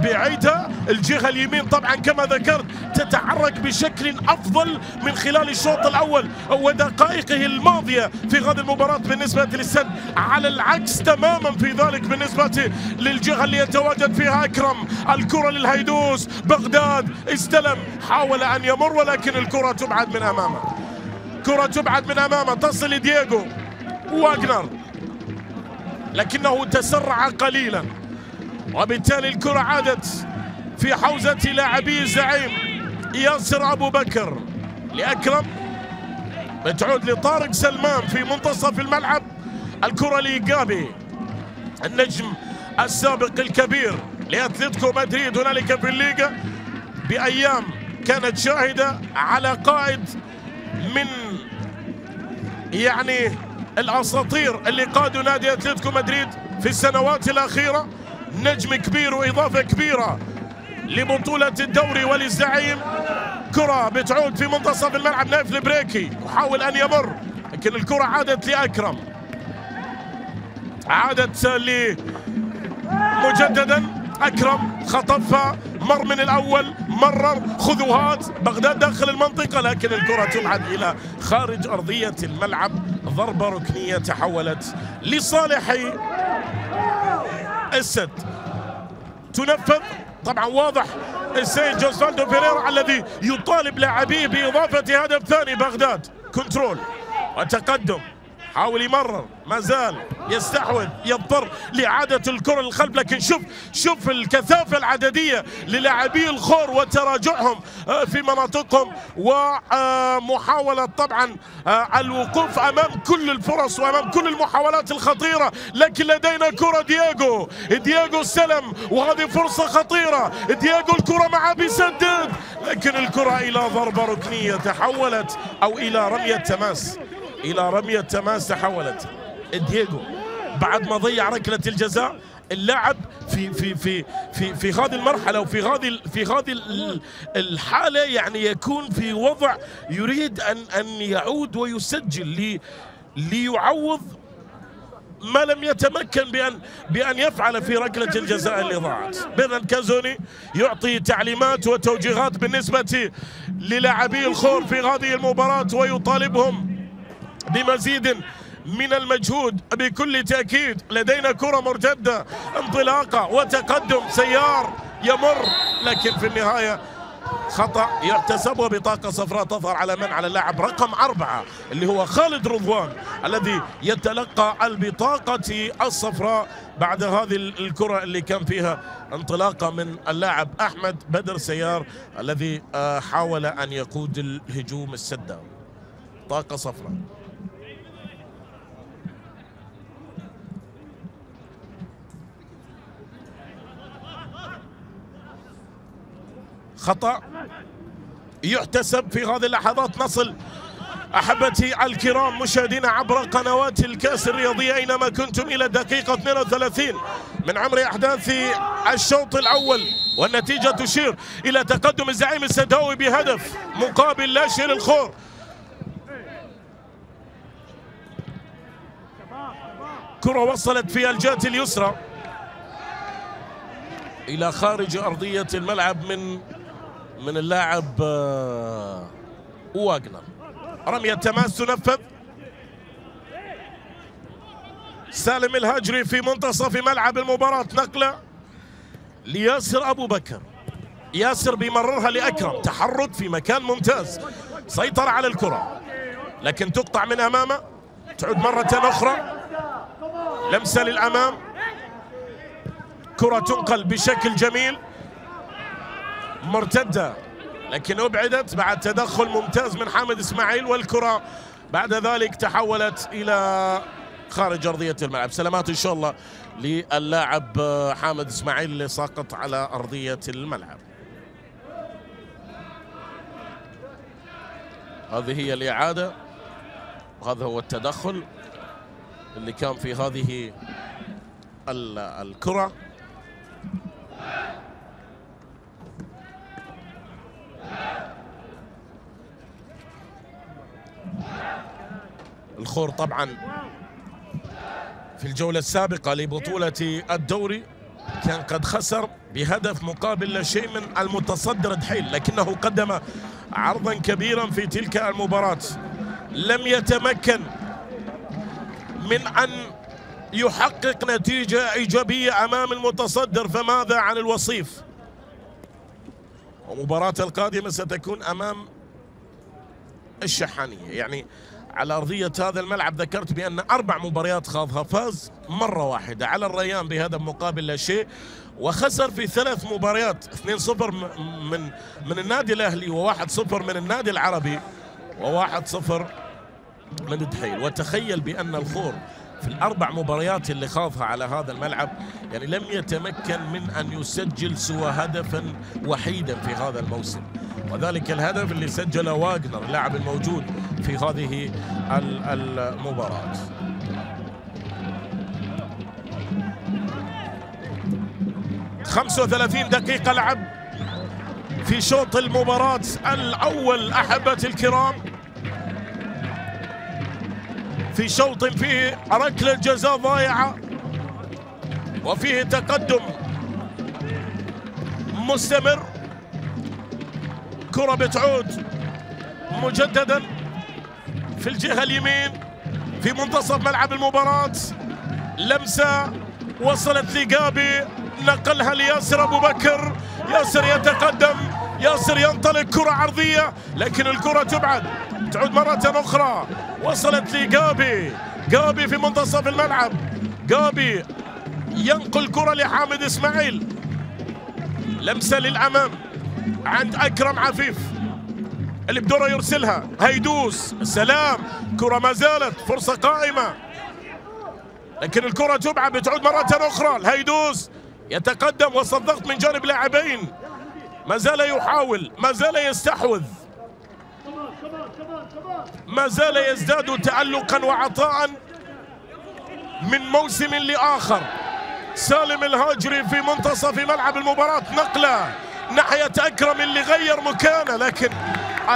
بعيدها الجهة اليمين طبعا كما ذكرت تتحرك بشكل أفضل من خلال الشوط الأول ودقائقه الماضية في غد المباراة بالنسبة للسد. على العكس تماما في ذلك بالنسبة للجهة اللي يتواجد فيها أكرم. الكرة للهيدوس بغداد استلم. حاول أن يمر ولكن الكرة تبعد من أمامه. كرة تبعد من أمامه. تصل لدييغو. واجنر لكنه تسرع قليلا. وبالتالي الكرة عادت في حوزة لاعبي الزعيم ياسر أبو بكر. لأكرم بتعود لطارق سلمان في منتصف الملعب. الكرة لإيجابي النجم السابق الكبير لأتلتيكو مدريد. هنالك في الليغا بأيام كانت شاهدة على قائد من يعني الأساطير اللي قادوا نادي أتلتيكو مدريد في السنوات الأخيرة. نجم كبير وإضافة كبيرة لبطولة الدوري وللزعيم. كرة بتعود في منتصف الملعب نايف البريكي. يحاول أن يمر لكن الكرة عادت لأكرم. عادت لي مجددا أكرم خطفها مر من الأول مرر خذوهات. بغداد داخل المنطقة لكن الكرة تبعد إلى خارج أرضية الملعب. ضربة ركنية تحولت لصالح السد تنفذ. طبعا واضح. السيد جوزفالدو فيريرا الذي يطالب لاعبيه بإضافة هدف ثاني بغداد. كنترول. وتقدم. حاول يمرر ما زال يستحوذ يضطر لإعادة الكرة للخلف. لكن شوف شوف الكثافة العددية للاعبي الخور وتراجعهم آه، في مناطقهم. ومحاولة طبعا آه، الوقوف أمام كل الفرص وأمام كل المحاولات الخطيرة. لكن لدينا كرة دياغو دياغو استلم وهذه فرصة خطيرة. دياغو الكرة معه بيسدد. لكن الكرة إلى ضربة ركنية تحولت أو إلى رمية تماس. إلى رمية تماس تحولت. دييغو بعد ما ضيع ركلة الجزاء اللاعب في في في في في هذه المرحلة وفي هذه في هذه الحالة يعني يكون في وضع يريد أن أن يعود ويسجل لي ليعوض ما لم يتمكن بأن بأن يفعل في ركلة الجزاء اللي ضاعت. بيرن كازوني يعطي تعليمات وتوجيهات بالنسبة للاعبي الخور في هذه المباراة ويطالبهم بمزيد من المجهود. بكل تأكيد لدينا كرة مرتدة انطلاقة وتقدم سيار يمر لكن في النهاية خطأ يحتسب وبطاقة صفراء تظهر على من على اللاعب رقم أربعة اللي هو خالد رضوان الذي يتلقى البطاقة الصفراء بعد هذه الكرة اللي كان فيها انطلاقة من اللاعب أحمد بدر سيار الذي آه، حاول أن يقود الهجوم السدة طاقة صفراء. خطأ يحتسب في هذه اللحظات. نصل أحبتي الكرام مشاهدينا عبر قنوات الكأس الرياضية أينما كنتم إلى دقيقة 32 من عمر أحداث الشوط الأول والنتيجة تشير إلى تقدم الزعيم السداوي بهدف مقابل لا شيء للخور كرة وصلت في الجهة اليسرى إلى خارج أرضية الملعب من من اللاعب آه، واجنر رمية تماس تنفذ. سالم الهجري في منتصف ملعب المباراة. نقلة لياسر أبو بكر. ياسر بيمررها لأكرم. تحرك في مكان ممتاز. سيطر على الكرة. لكن تقطع من أمامه. تعود مرة أخرى. لمسة للأمام. كرة تنقل بشكل جميل. مرتدة. لكن أبعدت بعد تدخل ممتاز من حامد إسماعيل والكرة. بعد ذلك تحولت إلى خارج أرضية الملعب. سلامات إن شاء الله للاعب حامد إسماعيل اللي ساقط على أرضية الملعب. هذه هي الإعادة. وهذا هو التدخل اللي كان في هذه الكرة. الخور طبعا في الجولة السابقة لبطولة الدوري كان قد خسر بهدف مقابل لا شيء من المتصدر دحيل لكنه قدم عرضا كبيرا في تلك المباراة. لم يتمكن من أن يحقق نتيجة إيجابية أمام المتصدر فماذا عن الوصيف؟ ومباراة القادمة ستكون أمام الشحانية. يعني على أرضية هذا الملعب ذكرت بأن أربع مباريات خاضها فاز مرة واحدة على الريان بهدف مقابل لا شيء وخسر في ثلاث مباريات. 2-0 من من النادي الأهلي و1-0 من النادي العربي و1-0 من الدحيل. وتخيل بأن الخور في الأربع مباريات اللي خاضها على هذا الملعب يعني لم يتمكن من أن يسجل سوى هدفا وحيدا في هذا الموسم. وذلك الهدف اللي سجله واجنر اللاعب الموجود في هذه المباراة. خمسة وثلاثين دقيقة لعب في شوط المباراة الأول أحبتي الكرام. في شوط فيه ركلة جزاء ضايعة. وفيه تقدم مستمر. كرة بتعود مجددا في الجهة اليمين في منتصف ملعب المباراة. لمسة وصلت لقابي نقلها لياسر أبو بكر. ياسر يتقدم ياسر ينطلق كرة عرضية لكن الكرة تبعد. تعود مرة أخرى. وصلت لقابي قابي في منتصف الملعب. قابي ينقل كرة لحامد إسماعيل. لمسة للأمام عند أكرم عفيف. اللي بدوره يرسلها. هيدوس. سلام. كرة ما زالت. فرصة قائمة. لكن الكرة تبعد بتعود مرة أخرى. الهيدوس يتقدم. وسط ضغط من جانب لاعبين. ما زال يحاول. ما زال يستحوذ. ما زال يزداد تألقا وعطاء من موسم لآخر. سالم الهاجري في منتصف ملعب المباراة نقلة ناحية أكرم اللي غير مكانه لكن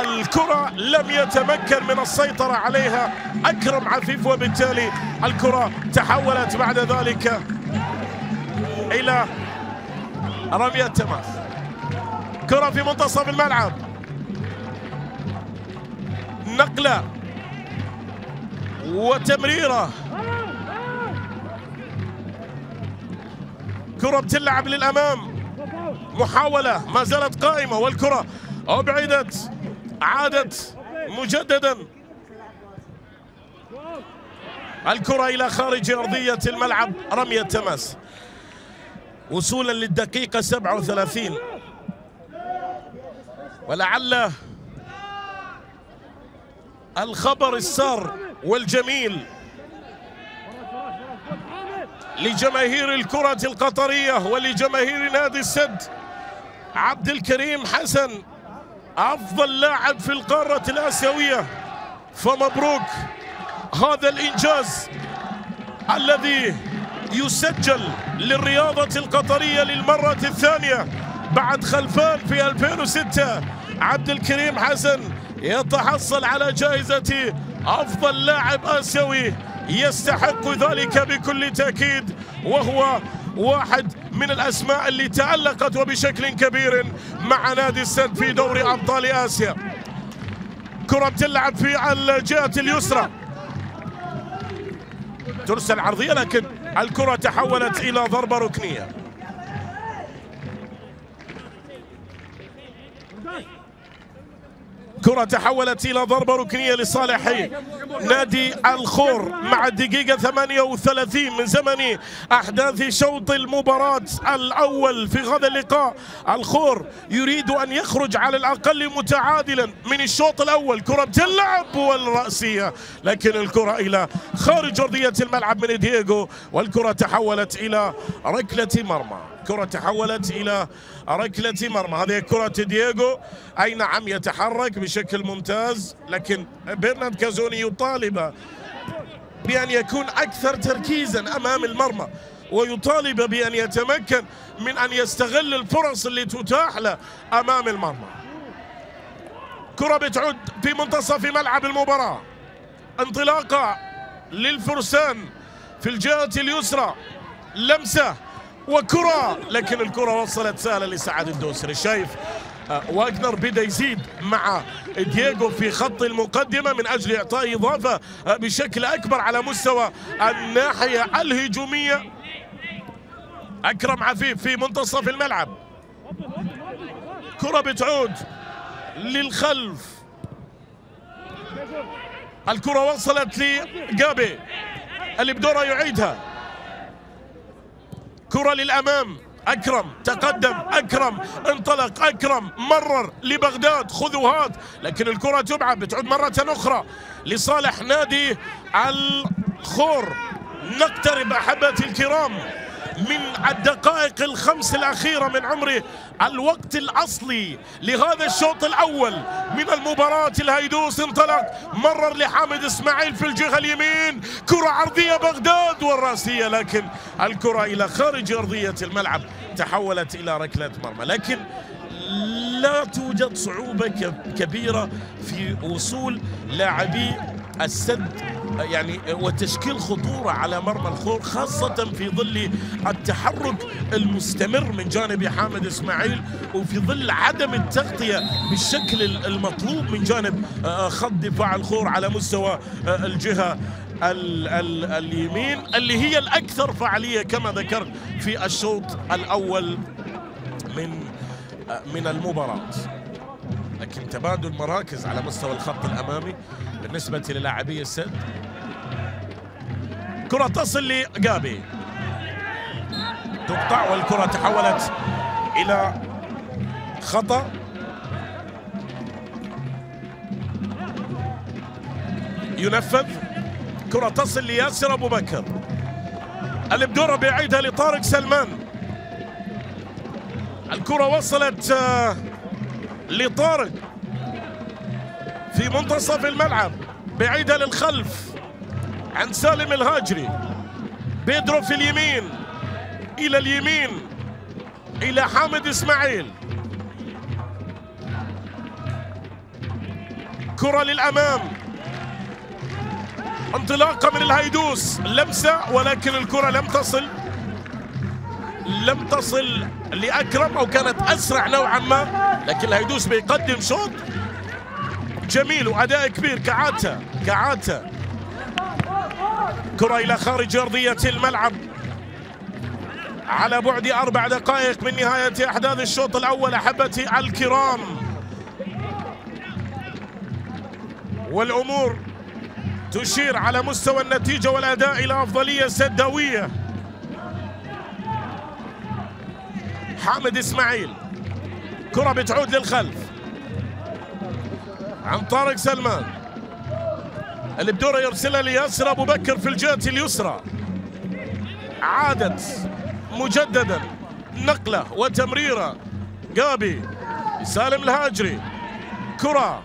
الكرة لم يتمكن من السيطرة عليها. أكرم عفيف وبالتالي الكرة تحولت بعد ذلك إلى رمية تماس. كرة في منتصف الملعب. نقلة وتمريرة. كرة بتلعب للأمام. محاولة ما زالت قائمة والكرة أبعدت عادت مجددا. الكرة إلى خارج أرضية الملعب رمية تماس. وصولا للدقيقة 37 ولعل الخبر السار والجميل لجماهير الكرة القطرية ولجماهير نادي السد. عبد الكريم حسن أفضل لاعب في القارة الآسيوية. فمبروك هذا الإنجاز الذي يسجل للرياضة القطرية للمرة الثانية بعد خلفان في 2006 عبد الكريم حسن يتحصل على جائزة أفضل لاعب آسيوي يستحق ذلك بكل تأكيد وهو واحد من الأسماء اللي تألقت وبشكل كبير مع نادي السد في دوري أبطال آسيا. كرة تلعب في الجهة اليسرى. ترسل عرضية لكن الكرة تحولت إلى ضربة ركنية. كرة تحولت إلى ضربة ركنية لصالح نادي الخور مع الدقيقة 38 من زمن أحداث شوط المباراة الأول في هذا اللقاء. الخور يريد أن يخرج على الأقل متعادلا من الشوط الأول. كرة بتلعب والرأسية لكن الكرة إلى خارج أرضية الملعب من دييغو والكرة تحولت إلى ركلة مرمى. كرة تحولت إلى ركلة مرمى. هذه كرة دييغو. أي نعم يتحرك بشكل ممتاز لكن برنارد كازوني يطالب بأن يكون أكثر تركيزا أمام المرمى ويطالب بأن يتمكن من أن يستغل الفرص اللي تتاح له أمام المرمى. كرة بتعود في منتصف ملعب المباراة. انطلاقة للفرسان في الجهة اليسرى. لمسة. وكرة. لكن الكرة وصلت سهلة لسعد الدوسري. شايف آه، واجنر بدا يزيد مع دييغو في خط المقدمة من أجل إعطاء إضافة آه، بشكل أكبر على مستوى الناحية الهجومية. أكرم عفيف في منتصف الملعب. كرة بتعود للخلف. الكرة وصلت لجابي اللي بدوره يعيدها. كرة للأمام. أكرم تقدم. أكرم انطلق. أكرم مرر لبغداد. خذوا هات. لكن الكرة تبعد. بتعود مرة أخرى لصالح نادي الخور. نقترب أحبتي الكرام. من الدقائق الخمس الأخيرة من عمر الوقت الأصلي لهذا الشوط الأول من المباراة. الهيدوس انطلق مرر لحامد إسماعيل في الجهة اليمين. كرة عرضية بغداد والرأسية لكن الكرة إلى خارج أرضية الملعب تحولت إلى ركلة مرمى. لكن لا توجد صعوبة كبيرة في وصول لاعبي السد يعني وتشكيل خطورة على مرمى الخور خاصة في ظل التحرك المستمر من جانب حامد إسماعيل وفي ظل عدم التغطية بالشكل المطلوب من جانب آه، خط دفاع الخور على مستوى آه، الجهة ال ال اليمين اللي هي الأكثر فعالية كما ذكرت في الشوط الأول من آه، من المباراة. لكن تبادل مراكز على مستوى الخط الأمامي بالنسبة للاعبي السد. كرة تصل لجابي. تقطع والكرة تحولت إلى خطأ. ينفذ. كرة تصل لياسر أبو بكر. البدورة بيعيدها لطارق سلمان. الكرة وصلت آه، لطارق في منتصف الملعب بعيدها للخلف عند سالم الهاجري. بيدرو في اليمين إلى اليمين إلى حامد إسماعيل. كرة للأمام. انطلاقة من الهيدوس لمسة ولكن الكرة لم تصل لم تصل لأكرم أو كانت أسرع نوعا ما لكن الهيدوس بيقدم شوط. جميل وأداء كبير. كعادته كعادته كرة إلى خارج أرضية الملعب. على بعد أربع دقائق من نهاية أحداث الشوط الأول أحبتي الكرام. والأمور تشير على مستوى النتيجة والأداء إلى أفضلية سداوية حامد إسماعيل. كرة بتعود للخلف. عن طارق سلمان. اللي بدوره يرسلها لياسر أبو بكر في الجهة اليسرى. عادت مجددا. نقلة وتمريرة. قابي سالم الهاجري. كرة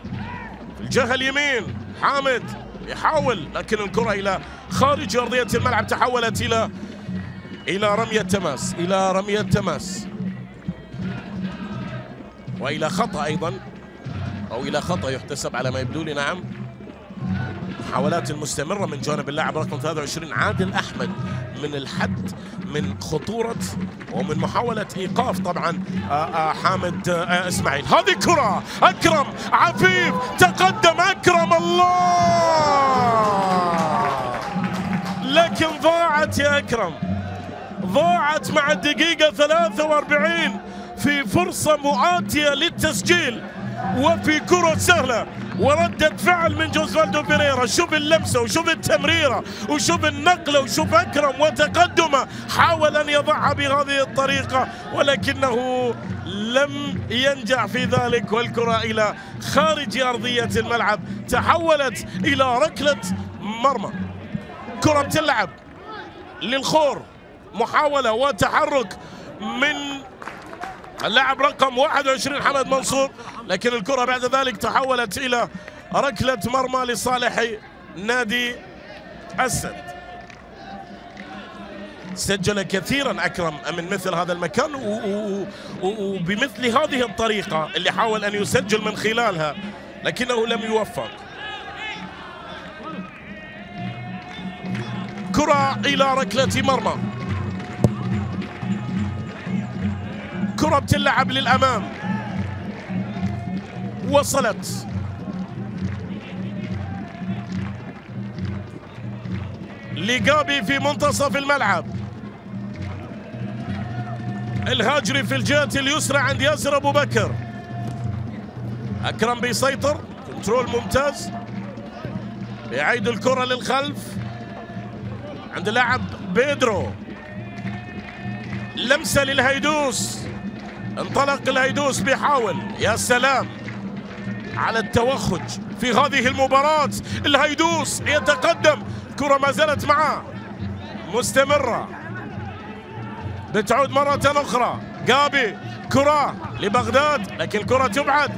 في الجهة اليمين. حامد يحاول لكن الكرة إلى خارج أرضية الملعب. تحولت إلى إلى رمية تماس إلى رمية تماس. وإلى خطأ أيضا أو إلى خطأ يحتسب على ما يبدو لي نعم. محاولات المستمرة من جانب اللاعب رقم 23 عادل أحمد من الحد من خطورة ومن محاولة إيقاف طبعا آه، آه، حامد آه، إسماعيل. هذه كرة أكرم عفيف تقدم أكرم الله! لكن ضاعت يا أكرم ضاعت مع الدقيقة 43 في فرصة مؤاتية للتسجيل وفي كرة سهلة. وردة فعل من جوزفالدو بيريرا شوف اللمسة وشوف التمريرة وشوف النقلة وشوف أكرم وتقدمه. حاول أن يضعها بهذه الطريقة ولكنه لم ينجح في ذلك. والكرة إلى خارج أرضية الملعب. تحولت إلى ركلة مرمى. كرة بتلعب للخور. محاولة وتحرك من اللاعب رقم 21 حمد منصور. لكن الكرة بعد ذلك تحولت إلى ركلة مرمى لصالح نادي أسد. سجل كثيرا أكرم من مثل هذا المكان وبمثل هذه الطريقة اللي حاول أن يسجل من خلالها لكنه لم يوفق. كرة إلى ركلة مرمى. كرة بتلعب للأمام. وصلت. لقابي في منتصف الملعب. الهاجري في الجهة اليسرى عند ياسر أبو بكر. أكرم بيسيطر. كنترول ممتاز. بيعيد الكرة للخلف. عند اللاعب بيدرو. لمسة للهيدوس. انطلق الهيدوس بيحاول. يا سلام. على التوخج في هذه المباراة الهيدوس يتقدم. كرة ما زالت معه. مستمرة. بتعود مرة أخرى. قابي كرة لبغداد لكن الكرة تبعد.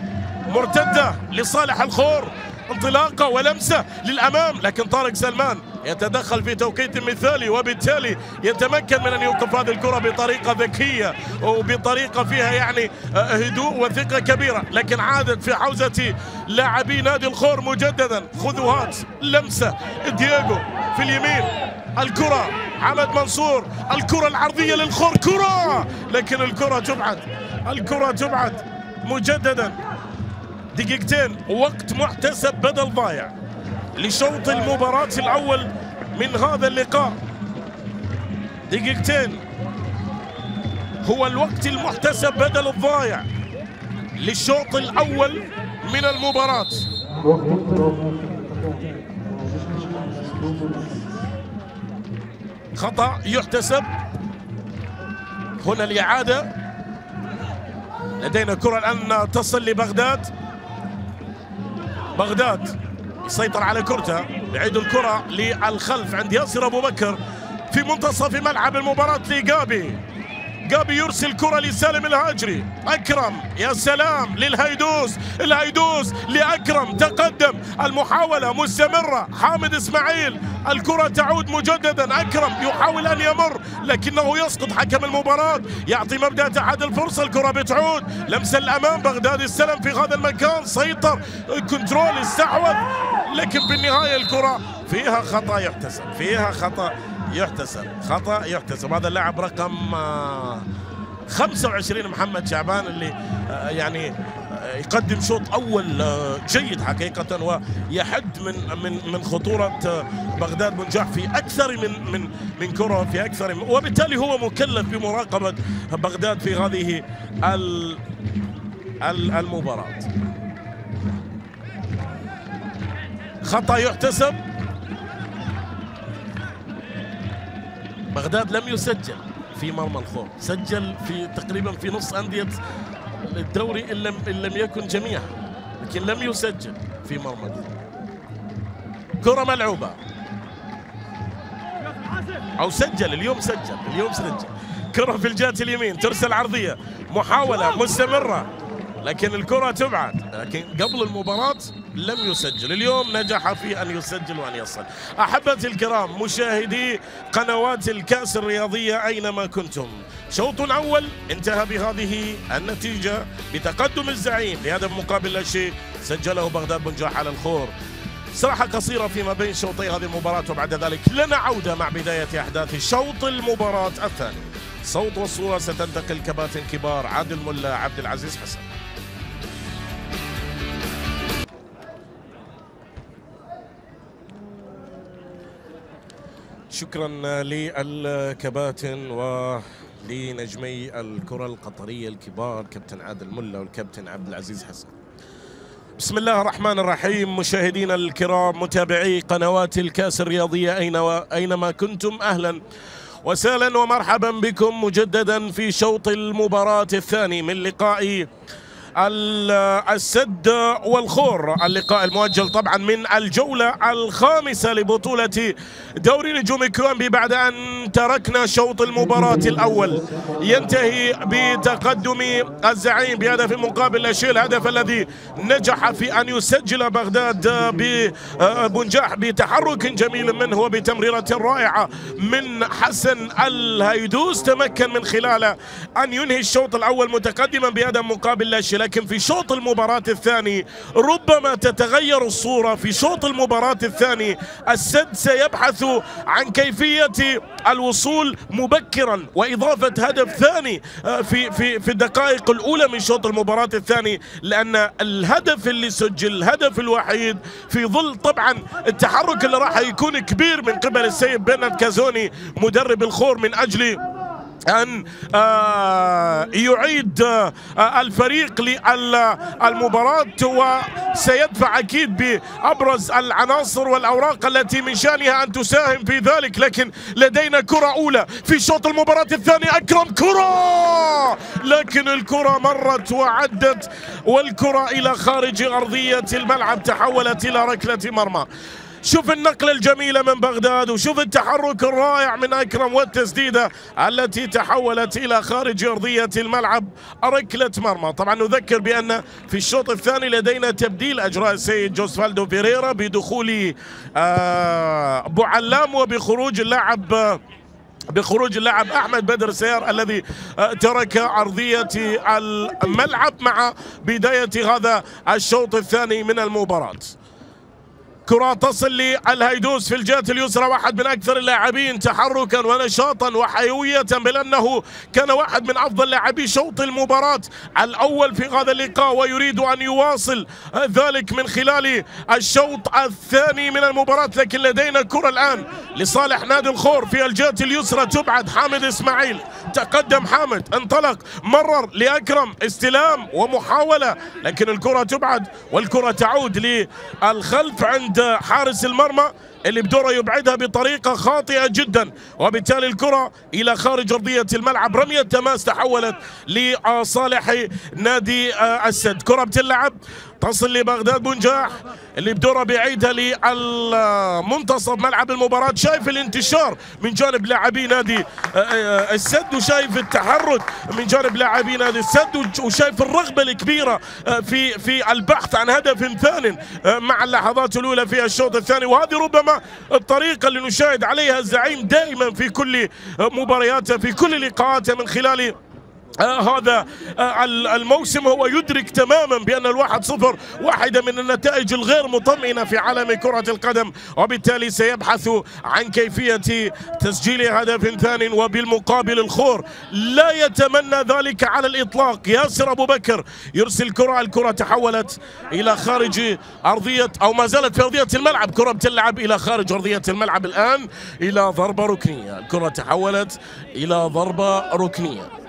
مرتدة لصالح الخور. انطلاقة ولمسة للأمام لكن طارق سلمان. يتدخل في توقيت مثالي وبالتالي يتمكن من أن يوقف هذه الكرة بطريقة ذكية وبطريقة فيها يعني آه، هدوء وثقة كبيرة. لكن عادت في حوزة لاعبي نادي الخور مجددا. خذوهات لمسة. دييغو في اليمين. الكرة حمد منصور. الكرة العرضية للخور. كرة! لكن الكرة تبعد. الكرة تبعد مجددا. دقيقتين. وقت محتسب بدل ضايع. لشوط المباراة الأول من هذا اللقاء. دقيقتين. هو الوقت المحتسب بدل الضايع للشوط الأول من المباراة. خطأ يحتسب. هنا الإعادة. لدينا كرة الآن تصل لبغداد. بغداد. يسيطر على كرته. يعيد الكرة للخلف عند ياسر أبو بكر في منتصف ملعب المباراة لقابي قابي يرسل كرة لسالم الهاجري. أكرم يا سلام للهيدوس. الهيدوس لأكرم. تقدم. المحاولة مستمرة. حامد إسماعيل الكرة تعود مجددا. أكرم يحاول أن يمر لكنه يسقط. حكم المباراة. يعطي مبدأ أحد الفرصة. الكرة بتعود. لمسة الأمام بغداد السلم في هذا المكان. سيطر. كنترول استحوذ. لكن في النهاية الكرة فيها خطأ يحتسب. فيها خطأ يحتسب. خطأ يحتسب. هذا اللاعب رقم 25 آه، محمد شعبان اللي آه، يعني آه، يقدم شوط أول جيد حقيقة ويحد من من من خطورة بغداد بنجاح في أكثر من من من كرة في أكثر من وبالتالي هو مكلف بمراقبة بغداد في هذه المباراة. خطأ يحتسب. بغداد لم يسجل في مرمى الخور. سجل في تقريبا في نص أندية الدوري إن لم, إن لم يكن جميعها لكن لم يسجل في مرمى كرة ملعوبة. أو سجل اليوم سجل اليوم سجل. كرة في الجهة اليمين ترسل عرضية محاولة مستمرة. لكن الكرة تبعد. لكن قبل المباراة لم يسجل. اليوم نجح في أن يسجل وأن يصل. أحبتي الكرام مشاهدي قنوات الكأس الرياضية أينما كنتم. شوط أول انتهى بهذه النتيجة بتقدم الزعيم بهدف مقابل لا شيء سجله بغداد بنجاح على الخور. استراحة قصيرة فيما بين شوطي هذه المباراة وبعد ذلك لنا عودة مع بداية أحداث شوط المباراة الثاني. صوت والصورة ستنتقل كباتن كبار عادل ملا عبد العزيز حسن. شكرا للكباتن ولنجمي الكرة القطرية الكبار كابتن عادل ملا والكابتن عبد العزيز حسن. بسم الله الرحمن الرحيم. مشاهدينا الكرام متابعي قنوات الكأس الرياضية أين أينما كنتم؟ أهلا وسهلا ومرحبا بكم مجددا في شوط المباراة الثاني من لقاء السد والخور. اللقاء المؤجل طبعا من الجولة الخامسة لبطولة دوري نجوم كوامبي بعد أن تركنا شوط المباراة الأول. ينتهي بتقدم الزعيم بهدف مقابل لا شيء الهدف الذي نجح في أن يسجل بغداد بنجاح بتحرك جميل منه وبتمريرة رائعة من حسن الهيدوس. تمكن من خلاله أن ينهي الشوط الأول متقدما بهدف مقابل لا شيء لكن في شوط المباراة الثاني ربما تتغير الصورة. في شوط المباراة الثاني السد سيبحث عن كيفية الوصول مبكرا. وإضافة هدف ثاني آه، في في في الدقائق الأولى من شوط المباراة الثاني لأن الهدف اللي سجل الهدف الوحيد في ظل طبعا التحرك اللي راح يكون كبير من قبل السيد بيرنارد كازوني مدرب الخور من أجل أن آه، يعيد آه، الفريق للمباراة وسيدفع أكيد بأبرز العناصر والأوراق التي من شأنها أن تساهم في ذلك. لكن لدينا كرة أولى في شوط المباراة الثاني أكرم كرة! لكن الكرة مرت وعدت والكرة إلى خارج أرضية الملعب تحولت إلى ركلة مرمى. شوف النقلة الجميلة من بغداد وشوف التحرك الرائع من أكرم والتسديدة التي تحولت إلى خارج أرضية الملعب ركلة مرمى. طبعا نذكر بأن في الشوط الثاني لدينا تبديل أجراء السيد جوزفالدو فيريرا بدخول آه أبو علام وبخروج اللاعب بخروج اللاعب أحمد بدر سيار الذي آه، ترك أرضية الملعب مع بداية هذا الشوط الثاني من المباراة. كرة تصل للهيدوس في الجهة اليسرى واحد من أكثر اللاعبين تحركا ونشاطا وحيوية بل أنه كان واحد من أفضل لاعبي شوط المباراة الأول في هذا اللقاء ويريد أن يواصل ذلك من خلال الشوط الثاني من المباراة. لكن لدينا كرة الآن لصالح نادي الخور في الجهة اليسرى تبعد حامد إسماعيل. تقدم حامد انطلق مرر لأكرم استلام ومحاولة لكن الكرة تبعد والكرة تعود للخلف عند عند حارس المرمى اللي بدوره يبعدها بطريقة خاطئة جدا. وبالتالي الكرة إلى خارج أرضية الملعب. رمية تماس تحولت لصالح نادي السد كرة بتلعب. تصل لبغداد بنجاح اللي بدوره بيعيدها للمنتصف ملعب المباراة. شايف الانتشار من جانب لاعبي نادي آه، آه، السد وشايف التحرك من جانب لاعبي نادي السد وشايف الرغبة الكبيرة آه، في في البحث عن هدف ثان مع اللحظات الأولى في الشوط الثاني. وهذه ربما الطريقة اللي نشاهد عليها الزعيم دائما في كل مبارياته في كل لقاءاته من خلال آه هذا آه الموسم هو يدرك تماما بأن الواحد صفر واحدة من النتائج الغير مطمئنة في عالم كرة القدم. وبالتالي سيبحث عن كيفية تسجيل هدف ثاني وبالمقابل الخور. لا يتمنى ذلك على الإطلاق. ياسر أبو بكر يرسل كرة الكرة تحولت إلى خارج أرضية أو ما زالت في أرضية الملعب. كرة بتلعب إلى خارج أرضية الملعب الآن إلى ضربة ركنية. الكرة تحولت إلى ضربة ركنية.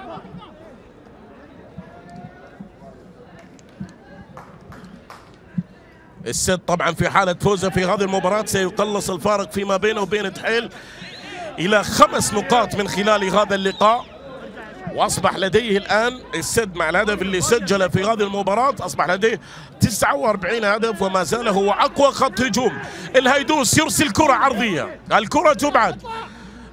السد طبعا في حالة فوزه في هذه المباراة. سيقلص الفارق فيما بينه وبين تحيل إلى خمس نقاط من خلال هذا اللقاء. وأصبح لديه الآن السد مع الهدف اللي سجله في هذه المباراة. أصبح لديه 49 هدف وما زال هو أقوى خط هجوم. الهيدوس يرسل كرة عرضية. الكرة تبعد.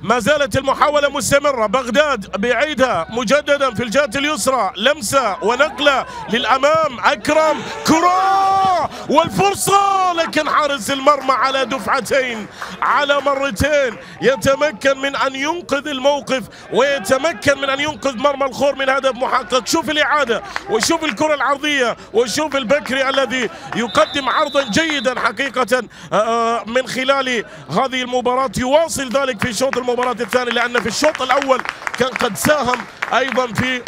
ما زالت المحاولة مستمرة. بغداد بيعيدها مجددا في الجهة اليسرى. لمسة ونقلة للأمام أكرم. كرة والفرصة لكن حارس المرمى على دفعتين على مرتين. يتمكن من أن ينقذ الموقف ويتمكن من أن ينقذ مرمى الخور من هدف محقق. شوف الإعادة وشوف الكرة العرضية وشوف البكري الذي يقدم عرضا جيدا حقيقة آه، آه، من خلال هذه المباراة. يواصل ذلك في شوط المباراة. المباراة الثانية لأن في الشوط الأول كان قد ساهم أيضا في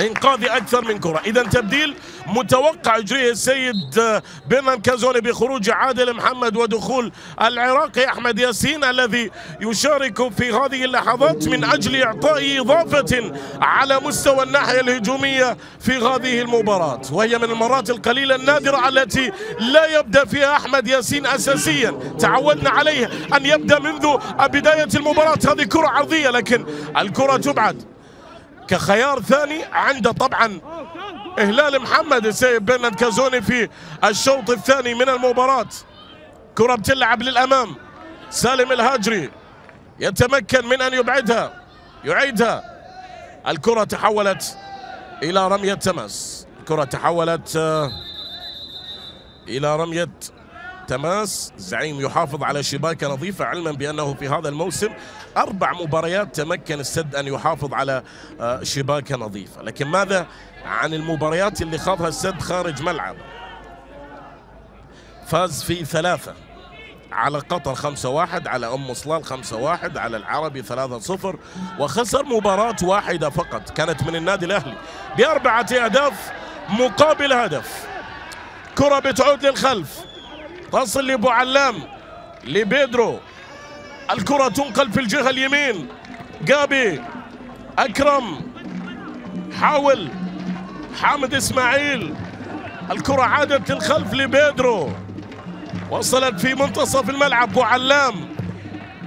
إنقاذ أكثر من كرة. اذا تبديل متوقع يجريه السيد بن كازوني بخروج عادل محمد ودخول العراقي أحمد ياسين الذي يشارك في هذه اللحظات من أجل إعطاء إضافة على مستوى الناحية الهجومية في هذه المباراة. وهي من المرات القليلة النادرة التي لا يبدأ فيها أحمد ياسين اساسيا. تعودنا عليه أن يبدأ منذ بداية المباراة. هذه كرة عرضية لكن الكرة تبعد. كخيار ثاني عنده طبعا إهلال محمد السيد بن كازوني في الشوط الثاني من المباراة. كرة بتلعب للأمام. سالم الهاجري يتمكن من أن يبعدها. يعيدها. الكرة تحولت إلى رمية تماس. الكرة تحولت آه، إلى رمية تماس. زعيم يحافظ على شباك نظيفة علما بأنه في هذا الموسم أربع مباريات تمكن السد أن يحافظ على آه، شباك نظيفة. لكن ماذا عن المباريات اللي خاضها السد خارج ملعب؟ فاز في ثلاثة. على قطر 5-1 على أم صلال 5-1 على العربي 3-0 وخسر مباراة واحدة فقط. كانت من النادي الأهلي. بأربعة أهداف مقابل هدف. كرة بتعود للخلف. تصل لابو علام لبيدرو. الكرة تنقل في الجهة اليمين. جابي أكرم. حاول حامد إسماعيل. الكرة عادت للخلف لبيدرو. وصلت في منتصف الملعب أبو علام.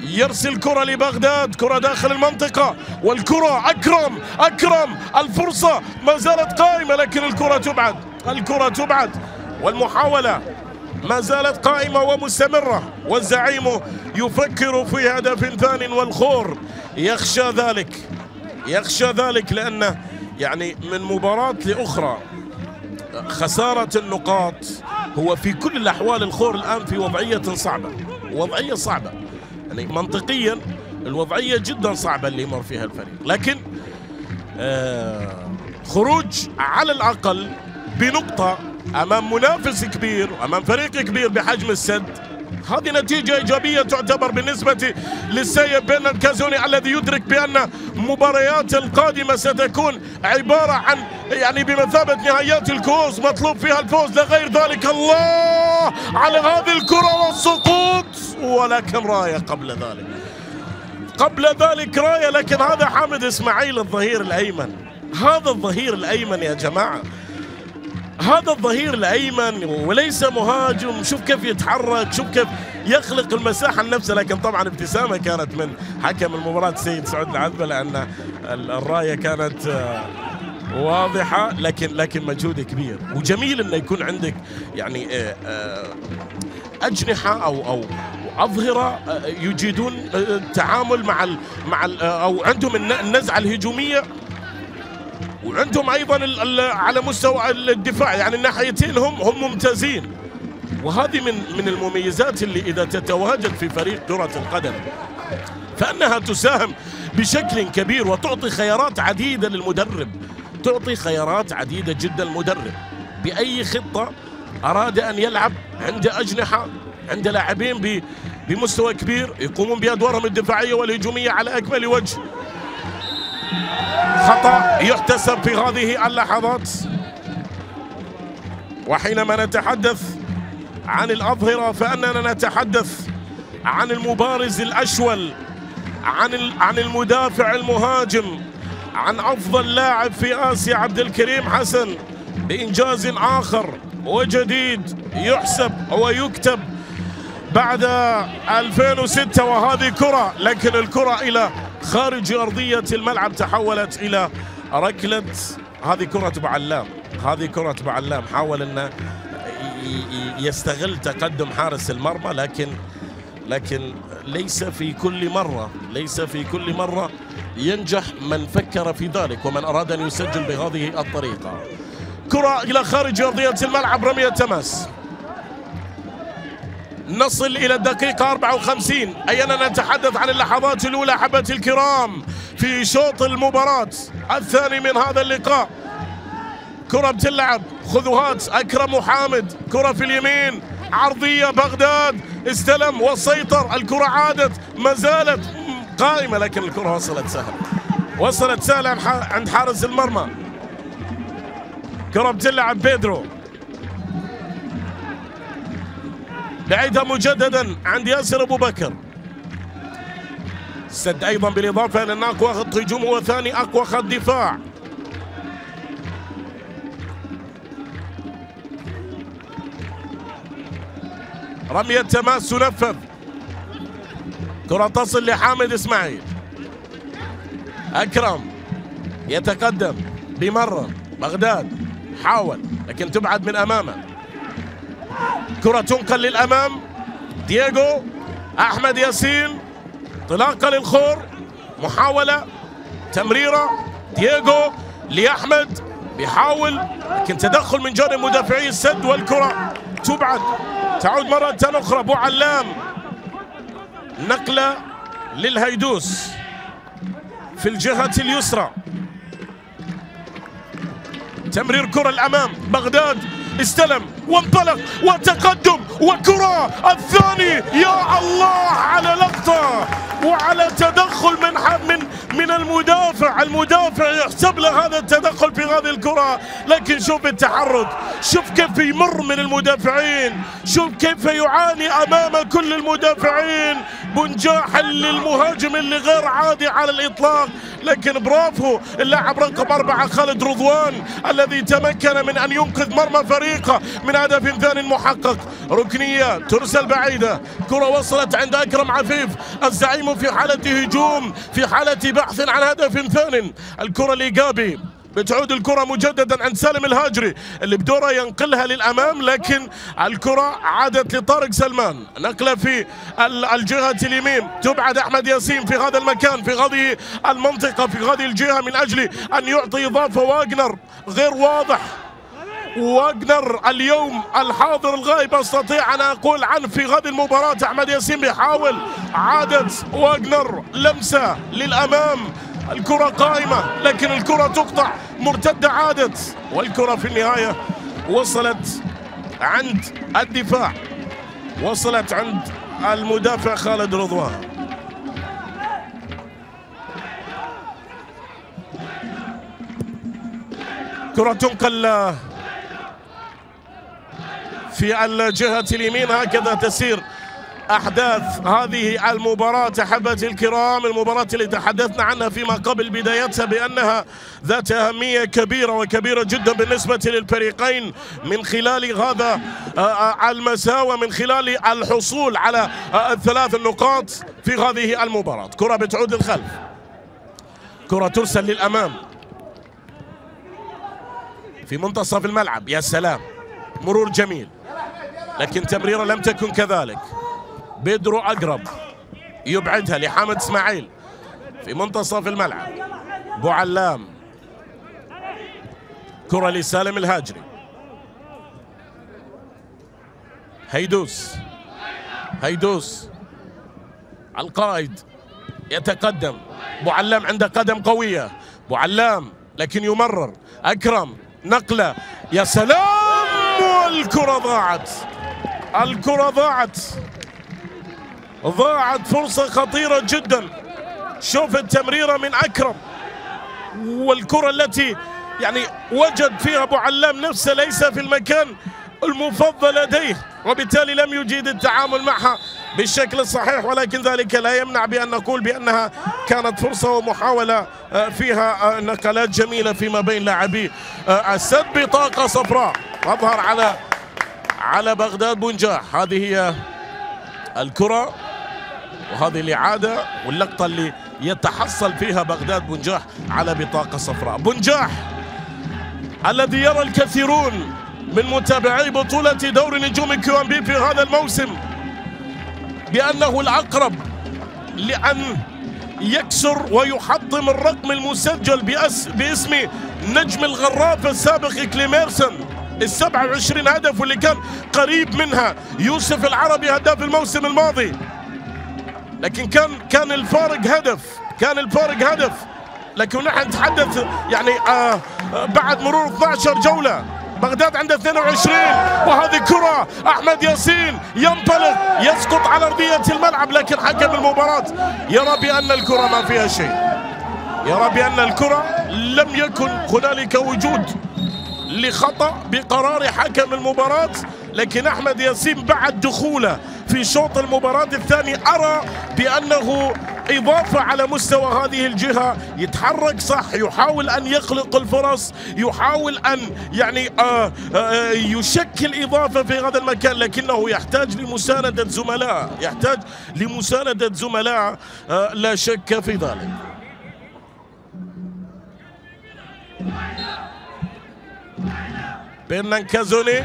يرسل كرة لبغداد كرة داخل المنطقة. والكرة أكرم أكرم. الفرصة ما زالت قائمة لكن الكرة تبعد. الكرة تبعد. والمحاولة ما زالت قائمة ومستمرة والزعيم يفكر في هدف ثان والخور. يخشى ذلك يخشى ذلك لأنه يعني من مباراة لأخرى خسارة النقاط هو في كل الأحوال الخور الآن في وضعية صعبة وضعية صعبة. يعني منطقيا الوضعية جدا صعبة اللي يمر فيها الفريق. لكن آه خروج على الأقل بنقطة أمام منافس كبير امام فريق كبير بحجم السد. هذه نتيجة إيجابية تعتبر بالنسبة للسيد بن الكازوني الذي يدرك بأن مباريات القادمة ستكون عبارة عن يعني بمثابة نهائيات الكؤوس مطلوب فيها الفوز لغير ذلك. الله على هذه الكرة والسقوط. ولكن راية قبل ذلك. قبل ذلك راية لكن هذا حامد إسماعيل الظهير الأيمن. هذا الظهير الأيمن يا جماعة. هذا الظهير الأيمن وليس مهاجم. شوف كيف يتحرك شوف كيف يخلق المساحة لنفسه. لكن طبعا ابتسامة كانت من حكم المباراة السيد سعود العذبة لأن الراية كانت آه، واضحة. لكن لكن مجهود كبير. وجميل إنه يكون عندك يعني آه، آه، أجنحة أو أو أظهرة يجيدون التعامل مع مع أو عندهم النزعة الهجومية. وعندهم أيضا على مستوى الدفاع يعني الناحيتين هم هم ممتازين. وهذه من من المميزات اللي إذا تتواجد في فريق كرة القدم فإنها تساهم بشكل كبير وتعطي خيارات عديدة للمدرب. تعطي خيارات عديدة جدا للمدرب. بأي خطة أراد أن يلعب عنده أجنحة عنده لاعبين بمستوى كبير يقومون بأدوارهم الدفاعية والهجومية على أكمل وجه. خطأ يحتسب في هذه اللحظات. وحينما نتحدث عن الأظهرة فأننا نتحدث عن المبارز الأشول عن عن المدافع المهاجم عن أفضل لاعب في آسيا عبد الكريم حسن بإنجاز آخر وجديد يحسب ويكتب بعد 2006 وهذه كرة لكن الكرة إلى خارج أرضية الملعب تحولت إلى ركلة. هذه كرة أبو علام هذه كرة أبو علام حاول أنه يستغل تقدم حارس المرمى لكن لكن ليس في كل مرة ليس في كل مرة ينجح من فكر في ذلك ومن أراد أن يسجل بهذه الطريقة. كرة إلى خارج أرضية الملعب رمية تماس. نصل إلى الدقيقة 54 أينا نتحدث عن اللحظات الأولى أحبتي الكرام في شوط المباراة الثاني من هذا اللقاء. كرة بتلعب. خذوهات. أكرم وحامد كرة في اليمين. عرضية بغداد. استلم وسيطر. الكرة عادت. ما زالت قائمة لكن الكرة وصلت سهل. وصلت سهلة عند حارس المرمى. كرة بتلعب بيدرو. بعيدها مجددا عند ياسر أبو بكر. سد أيضا بالإضافة إلى أن أقوى خط هجوم هو ثاني أقوى خط دفاع. رمية تماس تنفذ كرة تصل لحامد إسماعيل. أكرم يتقدم بمرة. بغداد حاول لكن تبعد من أمامه. كرة تنقل للأمام. دييغو أحمد ياسين انطلاقة للخور محاولة تمريرة. دييغو لأحمد بيحاول لكن تدخل من جانب مدافعي السد والكرة. تبعد. تعود مرة أخرى. أبو علام. نقلة للهيدوس. في الجهة اليسرى. تمرير كرة الأمام. بغداد استلم. وانطلق وتقدم وكرة الثاني. يا الله على لقطة وعلى تدخل من من من المدافع. المدافع يحسب له هذا التدخل في هذه الكرة. لكن شوف التحرك. شوف كيف يمر من المدافعين. شوف كيف يعاني أمام كل المدافعين. بنجاح للمهاجم اللي غير عادي على الإطلاق. لكن برافو اللاعب رقم أربعة خالد رضوان الذي تمكن من أن ينقذ مرمى فريقه من هدف ثاني محقق. ركنية ترسل بعيدة. كرة وصلت عند أكرم عفيف. الزعيم في حالة هجوم في حالة بحث عن هدف ثاني الكرة لإيجابي بتعود الكرة مجددا عند سالم الهاجري اللي بدوره ينقلها للأمام. لكن الكرة عادت لطارق سلمان. نقلة في الجهة اليمين. تبعد أحمد ياسين في هذا المكان في هذه المنطقة في هذه الجهة من أجل أن يعطي إضافة واجنر. غير واضح. واجنر اليوم الحاضر الغائب أستطيع أن أقول عنه في غد المباراة أحمد ياسين بيحاول عادة واجنر لمسة للأمام. الكرة قائمة لكن الكرة تقطع. مرتدة عادت والكرة في النهاية وصلت عند الدفاع. وصلت عند المدافع خالد رضوان. كرة تنقل في الجهة اليمين هكذا تسير أحداث هذه المباراة أحبتي الكرام المباراة اللي تحدثنا عنها فيما قبل بدايتها بأنها ذات أهمية كبيرة وكبيرة جدا بالنسبة للفريقين من خلال هذا آه، آه، المساء ومن خلال الحصول على آه، الثلاث النقاط في هذه المباراة. كرة بتعود للخلف. كرة ترسل للأمام. في منتصف الملعب. يا سلام. مرور جميل. لكن تمريرة لم تكن كذلك. بيدرو أقرب. يبعدها لحامد إسماعيل في منتصف الملعب. بو علام. كرة لسالم الهاجري. هيدوس. هيدوس. القائد. يتقدم. بو علام عنده قدم قوية. بو علام لكن يمرر. أكرم. نقلة. يا سلام! والكرة ضاعت. الكرة ضاعت. ضاعت فرصة خطيرة جدا. شوف التمريرة من أكرم. والكرة التي يعني وجد فيها أبو علام نفسه ليس في المكان المفضل لديه وبالتالي لم يجيد التعامل معها بالشكل الصحيح ولكن ذلك لا يمنع بأن نقول بأنها كانت فرصة ومحاولة آه، فيها آه، نقلات جميلة فيما بين لاعبي آه، السد بطاقة صفراء. أظهر على على بغداد بونجاح هذه هي الكرة وهذه الإعادة واللقطة اللي يتحصل فيها بغداد بونجاح على بطاقة صفراء. بونجاح الذي يرى الكثيرون من متابعي بطولة دوري نجوم QNB في هذا الموسم بأنه الأقرب لأن يكسر ويحطم الرقم المسجل بأس باسم نجم الغراف السابق كليميرسون ال 27 هدف واللي كان قريب منها يوسف العربي هداف الموسم الماضي. لكن كان كان الفارق هدف كان الفارق هدف. لكن نحن نتحدث يعني آه بعد مرور 12 جولة. بغداد عنده 22 وهذه كرة أحمد ياسين ينطلق يسقط على أرضية الملعب. لكن حكم المباراة يرى بأن الكرة ما فيها شيء. يرى بأن الكرة لم يكن هنالك وجود. لخطأ بقرار حكم المباراة لكن أحمد ياسين بعد دخوله في شوط المباراة الثاني أرى بأنه إضافة على مستوى هذه الجهة. يتحرك صح يحاول أن يخلق الفرص يحاول أن يعني آه آه يشكل إضافة في هذا المكان لكنه يحتاج لمساندة زملاء يحتاج لمساندة زملاء آه لا شك في ذلك. بيرنان كازوني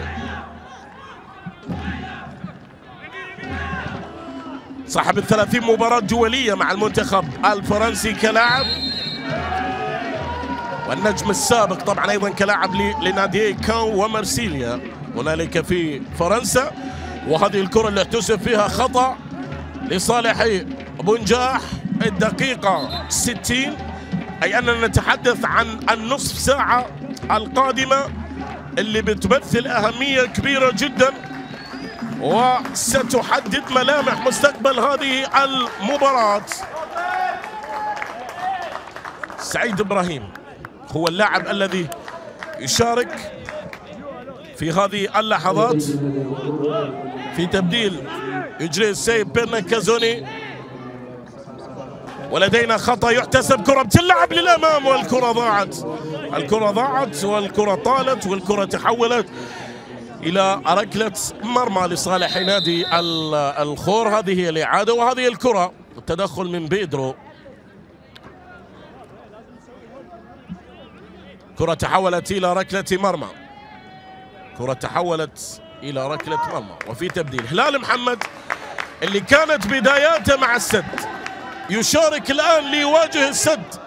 صاحب الثلاثين مباراة دولية مع المنتخب الفرنسي كلاعب. والنجم السابق طبعا أيضا كلاعب لنادي كان ومارسيليا. هنالك في فرنسا. وهذه الكرة اللي احتسب فيها خطأ لصالح بنجاح الدقيقة 60 أي أننا نتحدث عن النصف ساعة القادمة. اللي بتمثل أهمية كبيرة جدا وستحدد ملامح مستقبل هذه المباراة. سعيد إبراهيم هو اللاعب الذي يشارك في هذه اللحظات في تبديل يجري السيب بيرنا كازوني ولدينا خطأ يحتسب كرة بتلعب للأمام والكرة ضاعت. الكرة ضاعت والكرة طالت والكرة تحولت إلى ركلة مرمى لصالح نادي الخور. هذه هي الإعادة وهذه الكرة. التدخل من بيدرو. كرة تحولت إلى ركلة مرمى. كرة تحولت إلى ركلة مرمى. وفي تبديل. هلال محمد اللي كانت بداياته مع السد. يشارك الآن ليواجه السد.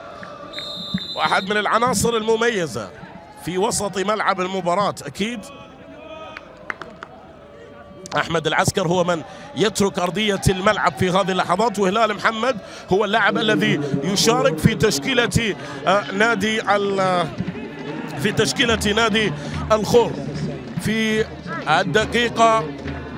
واحد من العناصر المميزة في وسط ملعب المباراة أكيد. أحمد العسكر هو من يترك أرضية الملعب في هذه اللحظات وهلال محمد هو اللاعب الذي يشارك في تشكيلة نادي في تشكيلة نادي الخور. في الدقيقة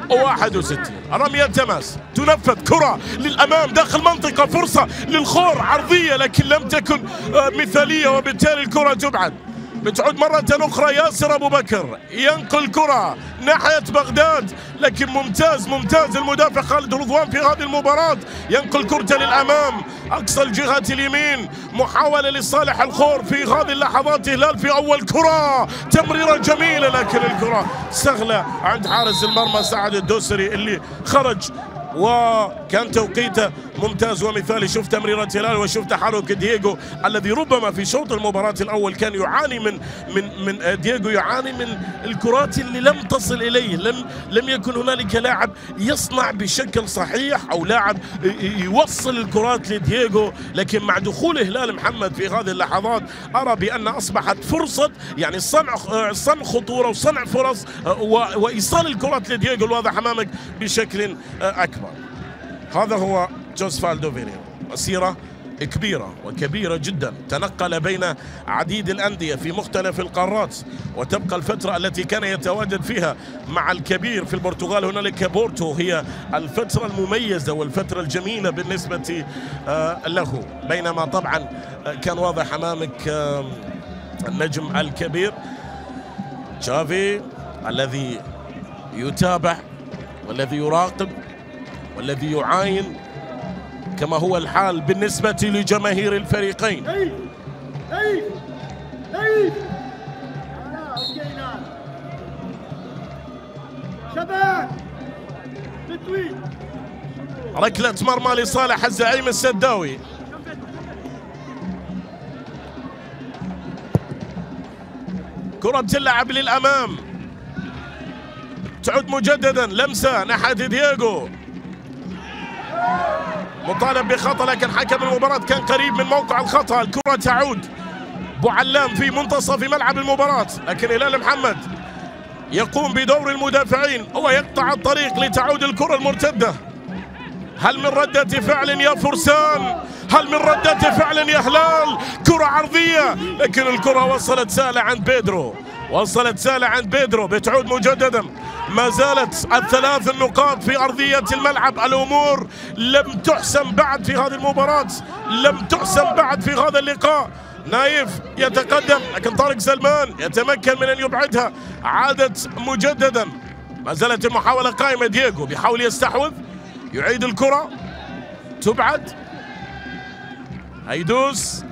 61 رمية تماس. تنفذ كرة للأمام داخل منطقة. فرصة للخور عرضية لكن لم تكن مثالية وبالتالي الكرة تبعد بتعود مرة أخرى ياسر أبو بكر. ينقل كرة ناحية بغداد لكن ممتاز ممتاز المدافع خالد رضوان في هذه المباراة. ينقل كرته للأمام أقصى الجهة اليمين محاولة لصالح الخور في هذه اللحظات هلال في أول كرة. تمريرة جميلة لكن الكرة سهلة عند حارس المرمى سعد الدوسري اللي خرج وكان توقيته ممتاز ومثالي. شوف تمريرة هلال وشوف تحرك دييغو الذي ربما في شوط المباراة الأول كان يعاني من من من دييغو يعاني من الكرات اللي لم تصل إليه لم لم يكن هنالك لاعب يصنع بشكل صحيح أو لاعب يوصل الكرات لدييغو. لكن مع دخول هلال محمد في هذه اللحظات أرى بأن أصبحت فرصة يعني صنع صنع خطورة وصنع فرص وإيصال الكرات لدييغو. الواضح أمامك بشكل أكبر. هذا هو جوزفالدو فيريرا مسيرة كبيرة وكبيرة جدا. تنقل بين عديد الأندية في مختلف القارات وتبقى الفترة التي كان يتواجد فيها مع الكبير في البرتغال هنالك بورتو هي الفترة المميزة والفترة الجميلة بالنسبة له. بينما طبعا كان واضح أمامك النجم الكبير تشافي الذي يتابع والذي يراقب والذي يعاين كما هو الحال بالنسبة لجماهير الفريقين. ركلة مرمى لصالح الزعيم السداوي. كرة تلعب للأمام. تعود مجددا لمسة ناحية دييغو. مطالب بخطأ لكن حكم المباراة كان قريب من موقع الخطأ. الكرة تعود. بوعلام في منتصف ملعب المباراة. لكن هلال محمد يقوم بدور المدافعين. هو يقطع الطريق لتعود الكرة المرتدة. هل من ردة فعل يا فرسان؟ هل من ردة فعل يا هلال؟ كرة عرضية. لكن الكرة وصلت سهلة عند بيدرو. وصلت سهلة عند بيدرو. بتعود مجددا. ما زالت الثلاث النقاط في أرضية الملعب. الأمور لم تحسم بعد في هذه المباراة لم تحسم بعد في هذا اللقاء. نايف يتقدم لكن طارق سلمان يتمكن من أن يبعدها عادت مجددا. ما زالت المحاولة قائمة. دييغو بيحاول يستحوذ يعيد الكرة تبعد. هيدوس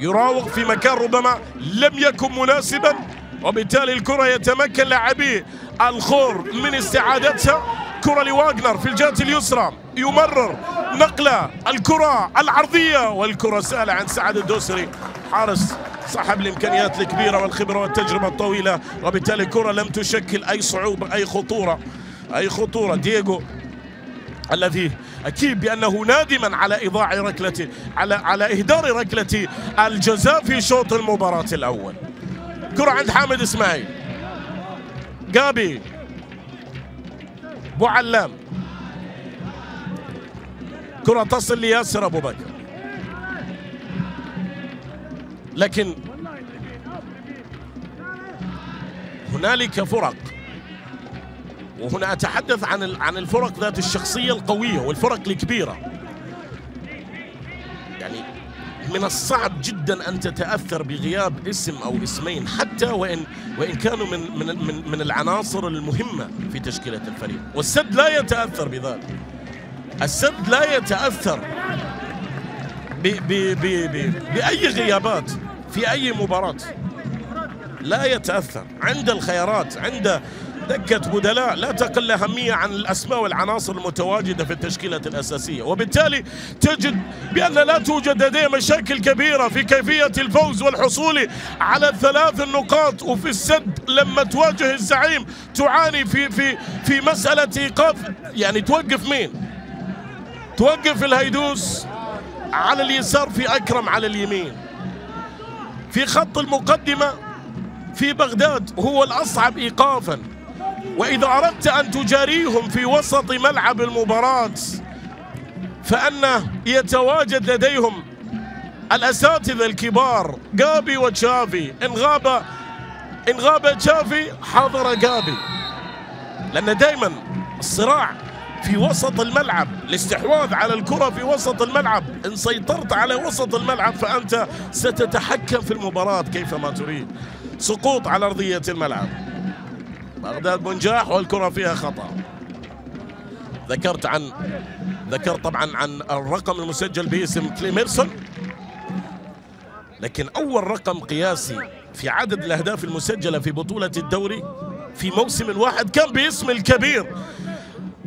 يراوغ في مكان ربما لم يكن مناسبا وبالتالي الكرة يتمكن لاعبي الخور من استعادتها. كرة لواغنر في الجهة اليسرى. يمرر نقلة الكرة العرضية والكرة سهلة عن سعد الدوسري. حارس صاحب الإمكانيات الكبيرة والخبرة والتجربة الطويلة. وبالتالي الكرة لم تشكل أي صعوبة أي خطورة أي خطورة. دييغو الذي أكيد بأنه نادما على إيضاع ركلته على على إهدار ركلة الجزاء في شوط المباراة الأول. كرة عند حامد إسماعيل. جابي أبو علام. كرة تصل لياسر أبو بكر. لكن هنالك فرق. وهنا أتحدث عن عن الفرق ذات الشخصية القوية والفرق الكبيرة. يعني من الصعب جدا أن تتأثر بغياب اسم أو اسمين حتى وان وإن كانوا من من من, من العناصر المهمة في تشكيلة الفريق. والسد لا يتأثر بذلك. السد لا يتأثر ب ب ب ب بأي غيابات في أي مباراة. لا يتأثر. عند الخيارات عند دكة بدلاء لا تقل أهمية عن الأسماء والعناصر المتواجدة في التشكيلة الأساسية. وبالتالي تجد بأن لا توجد لديه مشاكل كبيرة في كيفية الفوز والحصول على الثلاث النقاط وفي السد لما تواجه الزعيم تعاني في في في مسألة إيقاف. يعني توقف مين؟ توقف الهيدوس على اليسار في أكرم على اليمين. في خط المقدمة في بغداد هو الأصعب إيقافاً. وإذا أردت أن تجاريهم في وسط ملعب المباراة فأن يتواجد لديهم الأساتذة الكبار جابي وتشافي. إن غاب إن غاب تشافي حضر جابي لأن دائما الصراع في وسط الملعب الاستحواذ على الكرة في وسط الملعب. إن سيطرت على وسط الملعب فأنت ستتحكم في المباراة كيفما تريد. سقوط على أرضية الملعب. بغداد منجاح والكرة فيها خطأ. ذكرت عن ذكرت طبعا عن الرقم المسجل باسم كليميرسون لكن أول رقم قياسي في عدد الأهداف المسجلة في بطولة الدوري في موسم واحد كان باسم الكبير.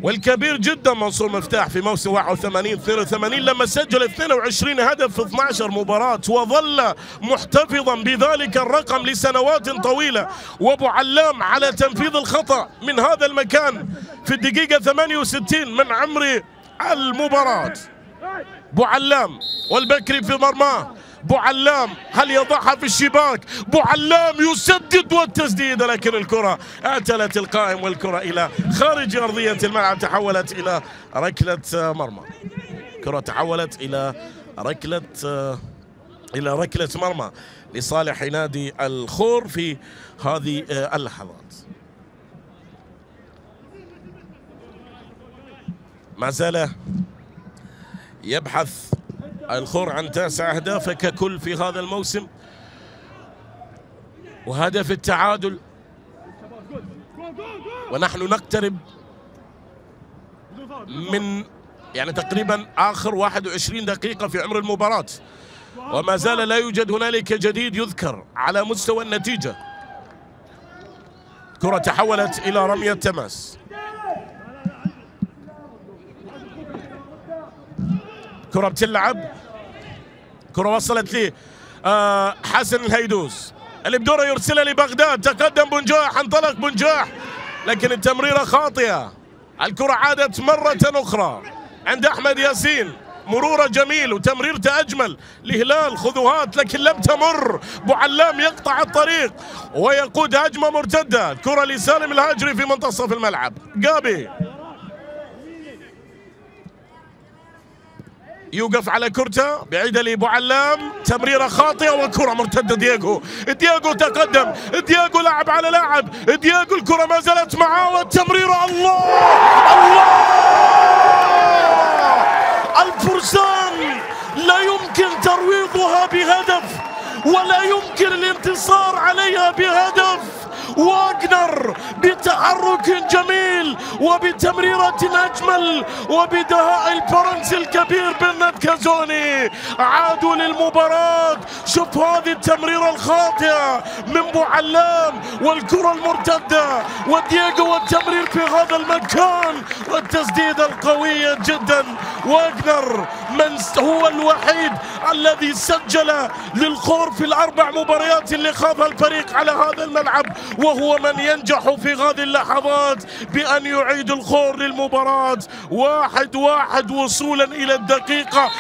والكبير جدا منصور مفتاح في موسم 81 82 لما سجل 22 هدف في 12 مباراة وظل محتفظا بذلك الرقم لسنوات طويلة. وأبو علام على تنفيذ الخطأ من هذا المكان في الدقيقة 68 من عمر المباراة. أبو علام والبكري في مرماه. بو علام هل يضعها في الشباك؟ بو علام يسدد والتسديد لكن الكرة اعتلت القائم والكرة إلى خارج أرضية الملعب تحولت إلى ركلة مرمى. كرة تحولت إلى ركلة إلى ركلة مرمى لصالح نادي الخور في هذه اللحظات. ما زال يبحث الخور عن تاسع أهداف ككل في هذا الموسم. وهدف التعادل. ونحن نقترب من يعني تقريبا آخر 21 دقيقة في عمر المباراة. وما زال لا يوجد هنالك جديد يذكر على مستوى النتيجة. كرة تحولت إلى رمية تماس. كرة بتلعب. كرة وصلت لي آه حسن الهيدوس. اللي بدوره يرسلها لبغداد. تقدم بنجاح انطلق بنجاح لكن التمريرة خاطئة. الكرة عادت مرة أخرى. عند أحمد ياسين. مرورة جميل وتمريرته أجمل. لهلال خذوهات لكن لم تمر. أبو علام يقطع الطريق ويقود هجمة مرتدة. كره لسالم الهاجري في منتصف الملعب. جابي. يوقف على كرته بعيدة لابو علام. تمريرة خاطئة وكرة مرتدة. دياغو دياغو تقدم. دياغو لعب على لاعب. دياغو الكرة ما زالت معاه والتمريرة. الله! الله! الفرسان لا يمكن ترويضها بهدف ولا يمكن الانتصار عليها بهدف. واجنر بتحرك جميل وبتمريرة أجمل وبدهاء الفرنسي الكبير بنت كازوني. عادوا للمباراة. شوف هذه التمريرة الخاطئة من بو علام والكرة المرتدة. ودييغو والتمرير في هذا المكان. والتسديدة القوية جدا. واجنر من هو الوحيد الذي سجل للخور في الأربع مباريات اللي خاضها الفريق على هذا الملعب. وهو من ينجح في هذه اللحظات بأن يعيد الخور للمباراة. واحد واحد وصولا إلى الدقيقة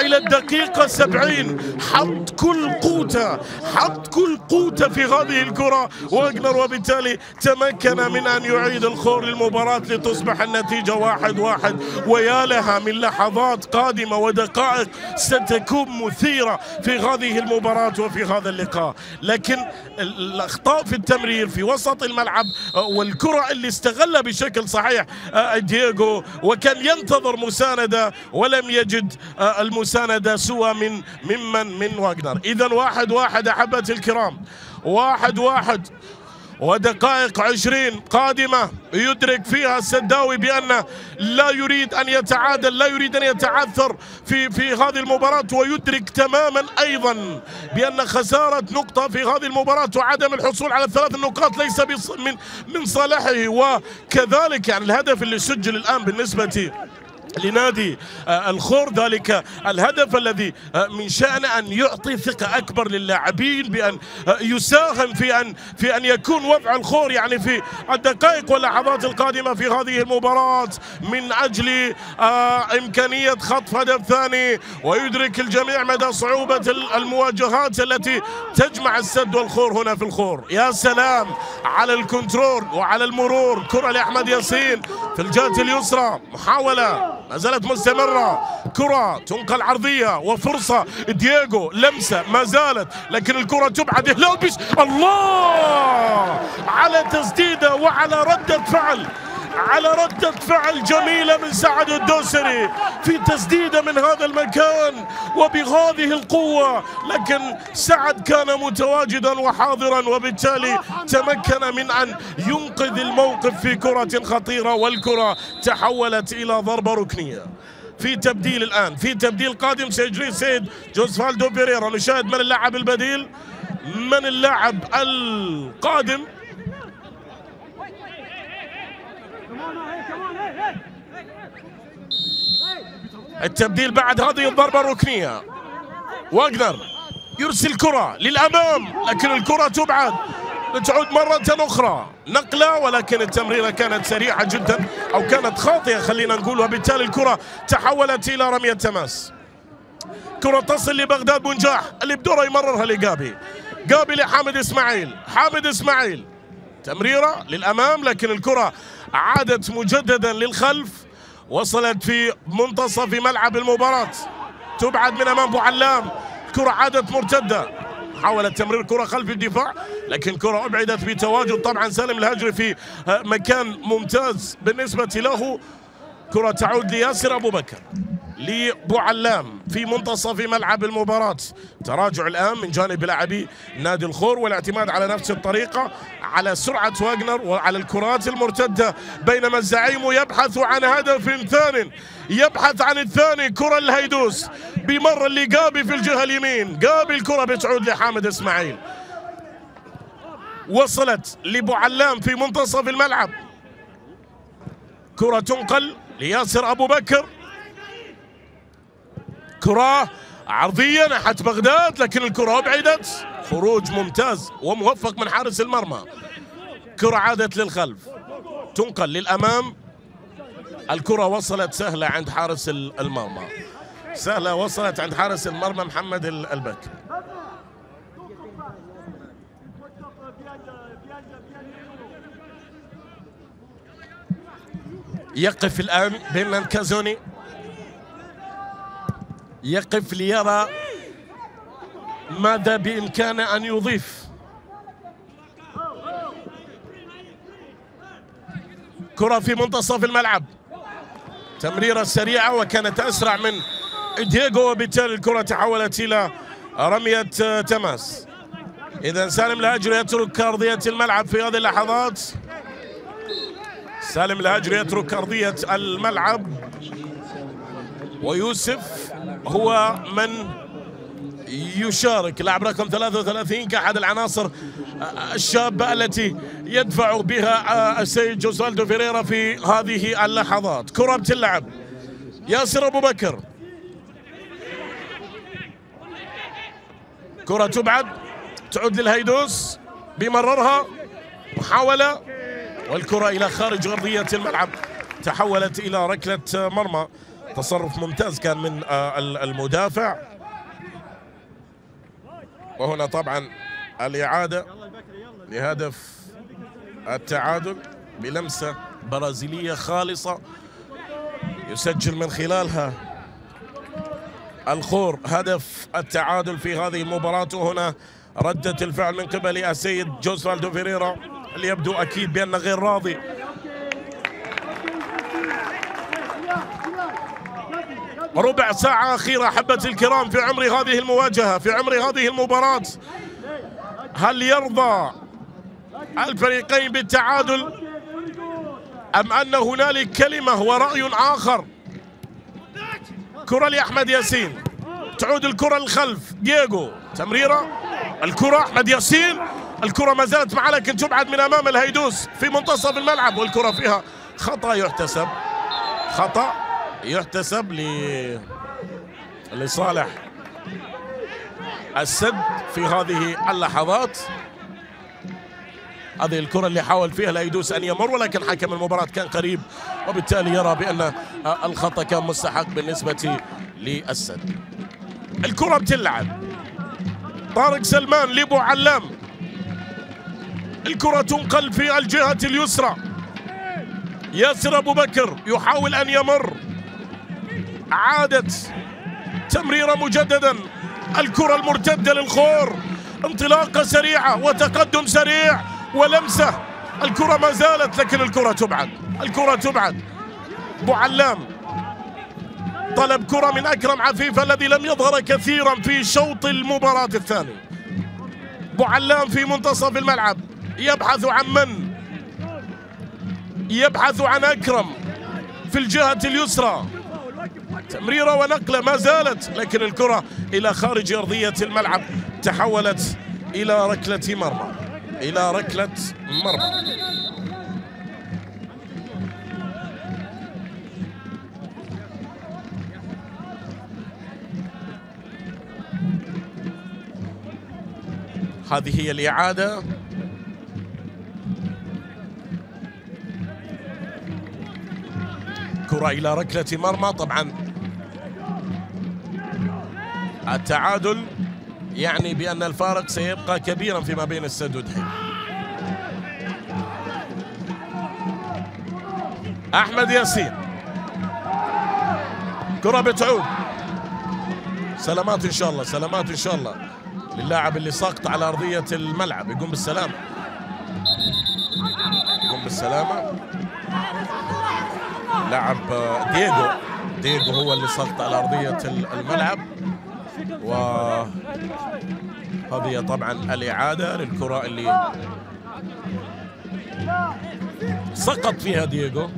إلى الدقيقة سبعين حط كل قوته حط كل قوته في هذه الكرة. واجنر وبالتالي تمكن من أن يعيد الخور للمباراة لتصبح النتيجة واحد واحد. ويا لها من لحظات قادمة ودقائق ستكون مثيرة في هذه المباراة وفي هذا اللقاء. لكن الأخطاء في التمرير في وسط الملعب والكرة اللي استغلها بشكل صحيح آه، دييغو وكان ينتظر مساندة ولم يجد آه، المساندة سوى من ممن؟ من واجنر إذا واحد واحد أحبتي الكرام واحد واحد. ودقائق عشرين قادمة يدرك فيها السداوي بأنه لا يريد أن يتعادل لا يريد أن يتعثر في في هذه المباراة ويدرك تماما أيضا بأن خسارة نقطة في هذه المباراة وعدم الحصول على الثلاث النقاط ليس من من صالحه وكذلك يعني الهدف اللي سجل الآن بالنسبة لنادي آه، الخور. ذلك الهدف الذي آه، من شأنه أن يعطي ثقة أكبر للاعبين بأن آه، يساهم في أن في أن يكون وضع الخور يعني في الدقائق واللحظات القادمة في هذه المباراة. من أجل إمكانية خطف هدف ثاني ويدرك الجميع مدى صعوبة المواجهات التي تجمع السد والخور هنا في الخور. يا سلام على الكنترول وعلى المرور. كرة لأحمد ياسين في الجهة اليسرى. محاولة. ما زالت مستمرة كرة تنقل عرضية وفرصة. دييغو لمسة ما زالت لكن الكرة تبعد. هلال بيش الله! على تسديدة وعلى ردة فعل. على ردة فعل جميلة من سعد الدوسري في تسديدة من هذا المكان وبهذه القوة. لكن سعد كان متواجدا وحاضرا وبالتالي تمكن من أن ينقذ الموقف في كرة خطيرة. والكرة تحولت إلى ضربة ركنية. في تبديل الآن في تبديل قادم سيجري سيد جوزفالدو بيريرا نشاهد من اللاعب البديل؟ من اللاعب القادم؟ التبديل بعد هذه الضربة الركنية. واجنر يرسل كرة للأمام لكن الكرة تبعد. تعود مرة أخرى. نقلة ولكن التمريرة كانت سريعة جدا أو كانت خاطئة خلينا نقول وبالتالي الكرة تحولت إلى رمية تماس. كرة تصل لبغداد بنجاح اللي بدوره يمررها لقابي قابي لحامد إسماعيل. حامد إسماعيل. تمريرة للأمام لكن الكرة عادت مجددا للخلف. وصلت في منتصف ملعب المباراة. تبعد من أمام علام. كرة عادت مرتدة. حاول تمرير كرة خلف الدفاع لكن كرة أبعدت بتواجد. طبعا سالم الهجري في مكان ممتاز بالنسبة له. كرة تعود لياسر أبو بكر لبو علام في منتصف ملعب المباراة. تراجع الآن من جانب لاعبي نادي الخور والاعتماد على نفس الطريقة. على سرعة واجنر وعلى الكرات المرتدة بينما الزعيم يبحث عن هدف ثان يبحث عن الثاني كرة الهيدوس بمر اللي قابي في الجهة اليمين. قابي الكرة بتعود لحامد إسماعيل. وصلت لبوعلام في منتصف الملعب. كرة تنقل لياسر أبو بكر. كرة عرضية ناحية بغداد لكن الكرة أبعدت خروج ممتاز وموفق من حارس المرمى. كرة عادت للخلف. تنقل للأمام. الكرة وصلت سهلة عند حارس المرمى. سهلة وصلت عند حارس المرمى محمد البكر. يقف الآن بين كازوني. يقف ليرى ماذا بإمكانه أن يضيف؟ كرة في منتصف الملعب. تمريرة سريعة وكانت أسرع من دييغو وبالتالي الكرة تحولت إلى رمية تماس. إذا سالم الهاجري يترك أرضية الملعب في هذه اللحظات. سالم الهاجري يترك أرضية الملعب. ويوسف هو من يشارك لاعب رقم 33 كأحد العناصر الشابة التي يدفع بها السيد جوزالدو فيريرا في هذه اللحظات. كرة بتلعب. ياسر أبو بكر. كرة تبعد. تعود للهيدوس. بيمررها محاولة. والكرة إلى خارج أرضية الملعب. تحولت إلى ركلة مرمى. تصرف ممتاز كان من آه، المدافع. وهنا طبعا الإعادة لهدف التعادل بلمسة برازيلية خالصة يسجل من خلالها الخور. هدف التعادل في هذه المباراة. وهنا ردة الفعل من قبل السيد جوزفالدو فيريرا. اللي يبدو أكيد بأنه غير راضي. ربع ساعة أخيرة أحبتي الكرام في عمر هذه المواجهة في عمر هذه المباراة. هل يرضى الفريقين بالتعادل؟ أم أن هنالك كلمة ورأي آخر؟ كرة لأحمد ياسين. تعود الكرة للخلف. دييغو. تمريرة. الكرة أحمد ياسين. الكرة ما زالت معه لكن تبعد من أمام الهيدوس في منتصف الملعب والكرة فيها خطأ يحتسب. خطأ. يحتسب لصالح السد في هذه اللحظات. هذه الكرة اللي حاول فيها الايدوس أن يمر ولكن حكم المباراة كان قريب وبالتالي يرى بأن الخطأ كان مستحق بالنسبة للسد. الكرة بتلعب. طارق سلمان لبو علام الكرة تنقل في الجهة اليسرى. ياسر أبو بكر يحاول أن يمر. عادت تمريرة مجددا. الكرة المرتدة للخور. انطلاقة سريعة وتقدم سريع ولمسة. الكرة ما زالت لكن الكرة تبعد. الكرة تبعد. بوعلام طلب كرة من أكرم عفيف الذي لم يظهر كثيرا في شوط المباراة الثاني. بوعلام في منتصف الملعب. يبحث عن من؟ يبحث عن أكرم في الجهة اليسرى. تمريرة ونقلة ما زالت لكن الكرة إلى خارج أرضية الملعب. تحولت إلى ركلة مرمى. إلى ركلة مرمى. هذه هي الإعادة. كرة إلى ركلة مرمى. طبعا التعادل يعني بأن الفارق سيبقى كبيرا فيما بين السد ودحيل أحمد ياسين. كرة بتعود. سلامات إن شاء الله سلامات إن شاء الله للاعب اللي ساقط على أرضية الملعب. يقوم بالسلامة. يقوم بالسلامة. لاعب دييغو دييغو هو اللي سقط على أرضية الملعب. وهذه طبعا الإعادة للكرة اللي سقط فيها دييغو.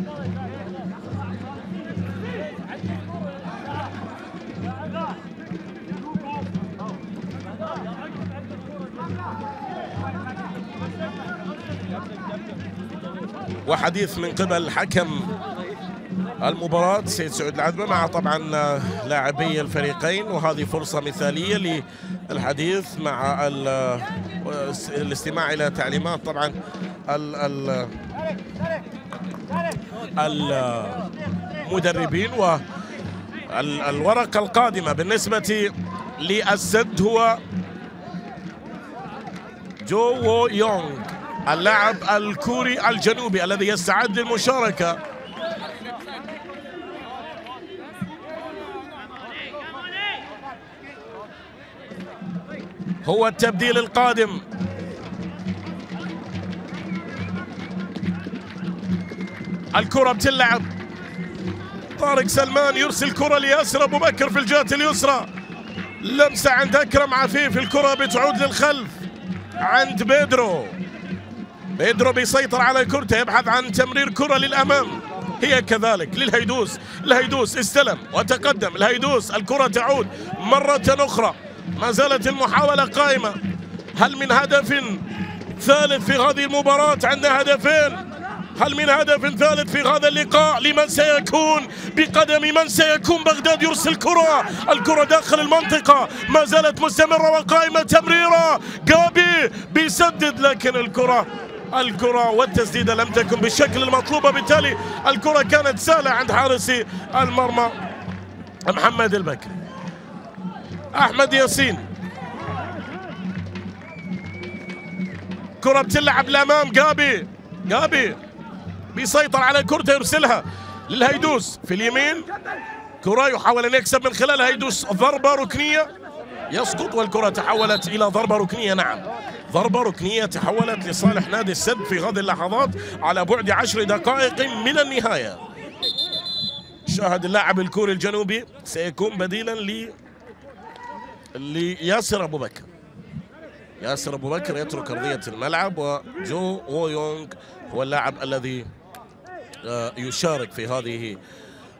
وحديث من قبل حكم المباراة سيد سعود العذبة مع طبعا لاعبي الفريقين وهذه فرصة مثالية للحديث مع الاستماع إلى تعليمات طبعا ال ال المدربين والورقة القادمة بالنسبة للسد هو جو وو يونغ اللاعب الكوري الجنوبي الذي يستعد للمشاركة. هو التبديل القادم. الكرة بتلعب. طارق سلمان يرسل كرة لياسر أبو بكر في الجهة اليسرى. لمسة عند أكرم عفيف الكرة بتعود للخلف. عند بيدرو. بيدرو بيسيطر على كرته يبحث عن تمرير كرة للأمام. هي كذلك للهيدوس. الهيدوس استلم وتقدم. الهيدوس الكرة تعود مرة أخرى. ما زالت المحاولة قائمة. هل من هدف ثالث في هذه المباراة عندنا هدفين؟ هل من هدف ثالث في هذا اللقاء لمن سيكون بقدم من سيكون بغداد يرسل كرة الكرة داخل المنطقة. ما زالت مستمرة وقائمة تمريرة. جابي بيسدد لكن الكرة الكرة والتسديدة لم تكن بالشكل المطلوب. بالتالي الكرة كانت سهلة عند حارسي المرمى محمد البكري. أحمد ياسين. كرة بتلعب لأمام جابي. جابي بيسيطر على كرته يرسلها للهيدوس في اليمين. كرة يحاول أن يكسب من خلال هيدوس ضربة ركنية. يسقط والكرة تحولت إلى ضربة ركنية نعم. ضربة ركنية تحولت لصالح نادي السد في هذه اللحظات على بعد عشر دقائق من النهاية. شاهد اللاعب الكوري الجنوبي. سيكون بديلا ل لياسر أبو بكر. ياسر أبو بكر يترك أرضية الملعب وجو وو يونغ هو اللاعب الذي آه، يشارك في هذه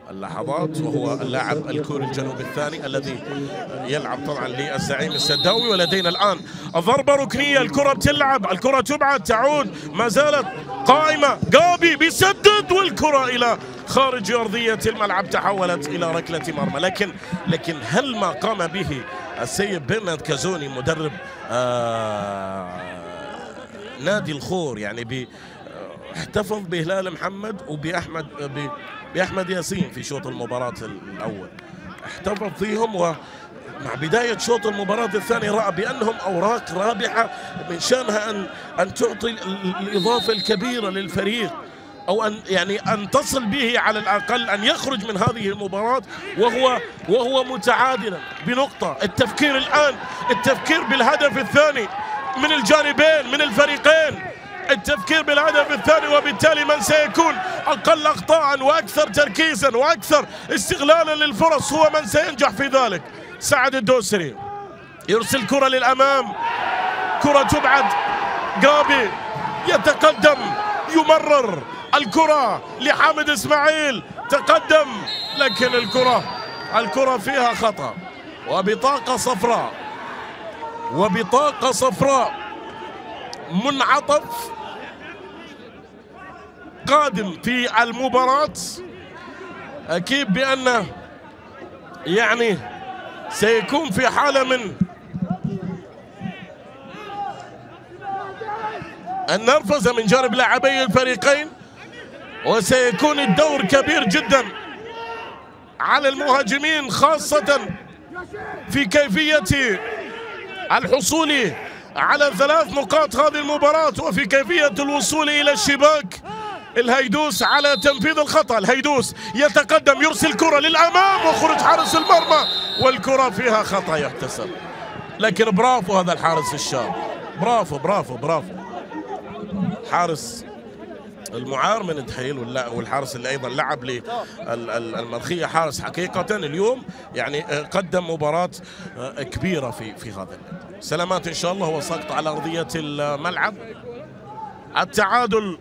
اللحظات وهو اللاعب الكوري الجنوبي الثاني الذي يلعب طبعا للزعيم السداوي ولدينا الآن. ضربه ركنية الكرة بتلعب الكرة تبعد تعود ما زالت قائمة. جابي بيسدد والكرة إلى خارج أرضية الملعب تحولت إلى ركلة مرمى. لكن لكن هل ما قام به السيد برنارد كازوني مدرب آه نادي الخور يعني احتفظ بهلال محمد وبأحمد بأحمد ياسين في شوط المباراة الأول. احتفظ فيهم و مع بداية شوط المباراة الثاني رأى بأنهم أوراق رابحة من شأنها أن أن تعطي الإضافة الكبيرة للفريق. أو أن يعني أن تصل به على الأقل أن يخرج من هذه المباراة وهو وهو متعادلا بنقطة. التفكير الآن التفكير بالهدف الثاني من الجانبين من الفريقين. التفكير بالهدف الثاني وبالتالي من سيكون أقل أخطاء وأكثر تركيزا وأكثر استغلالا للفرص هو من سينجح في ذلك. سعد الدوسري يرسل كرة للأمام. كرة تبعد. قابي يتقدم يمرر. الكرة لحامد إسماعيل. تقدم لكن الكرة الكرة فيها خطأ. وبطاقة صفراء. وبطاقة صفراء. منعطف. قادم في المباراة. أكيد بأنه يعني سيكون في حالة من النرفزة من جانب لاعبي الفريقين. وسيكون الدور كبير جدا على المهاجمين خاصة في كيفية الحصول على ثلاث نقاط هذه المباراة وفي كيفية الوصول إلى الشباك الهيدوس على تنفيذ الخطأ. الهيدوس يتقدم يرسل كرة للأمام وخروج حارس المرمى والكرة فيها خطأ يحتسب. لكن برافو هذا الحارس الشاب. برافو برافو برافو. حارس المعار من دحيل والحارس اللي أيضا لعب للمرخيه حارس حقيقة اليوم. يعني قدم مباراة كبيرة في في هذا سلامات إن شاء الله هو سقط على أرضية الملعب. التعادل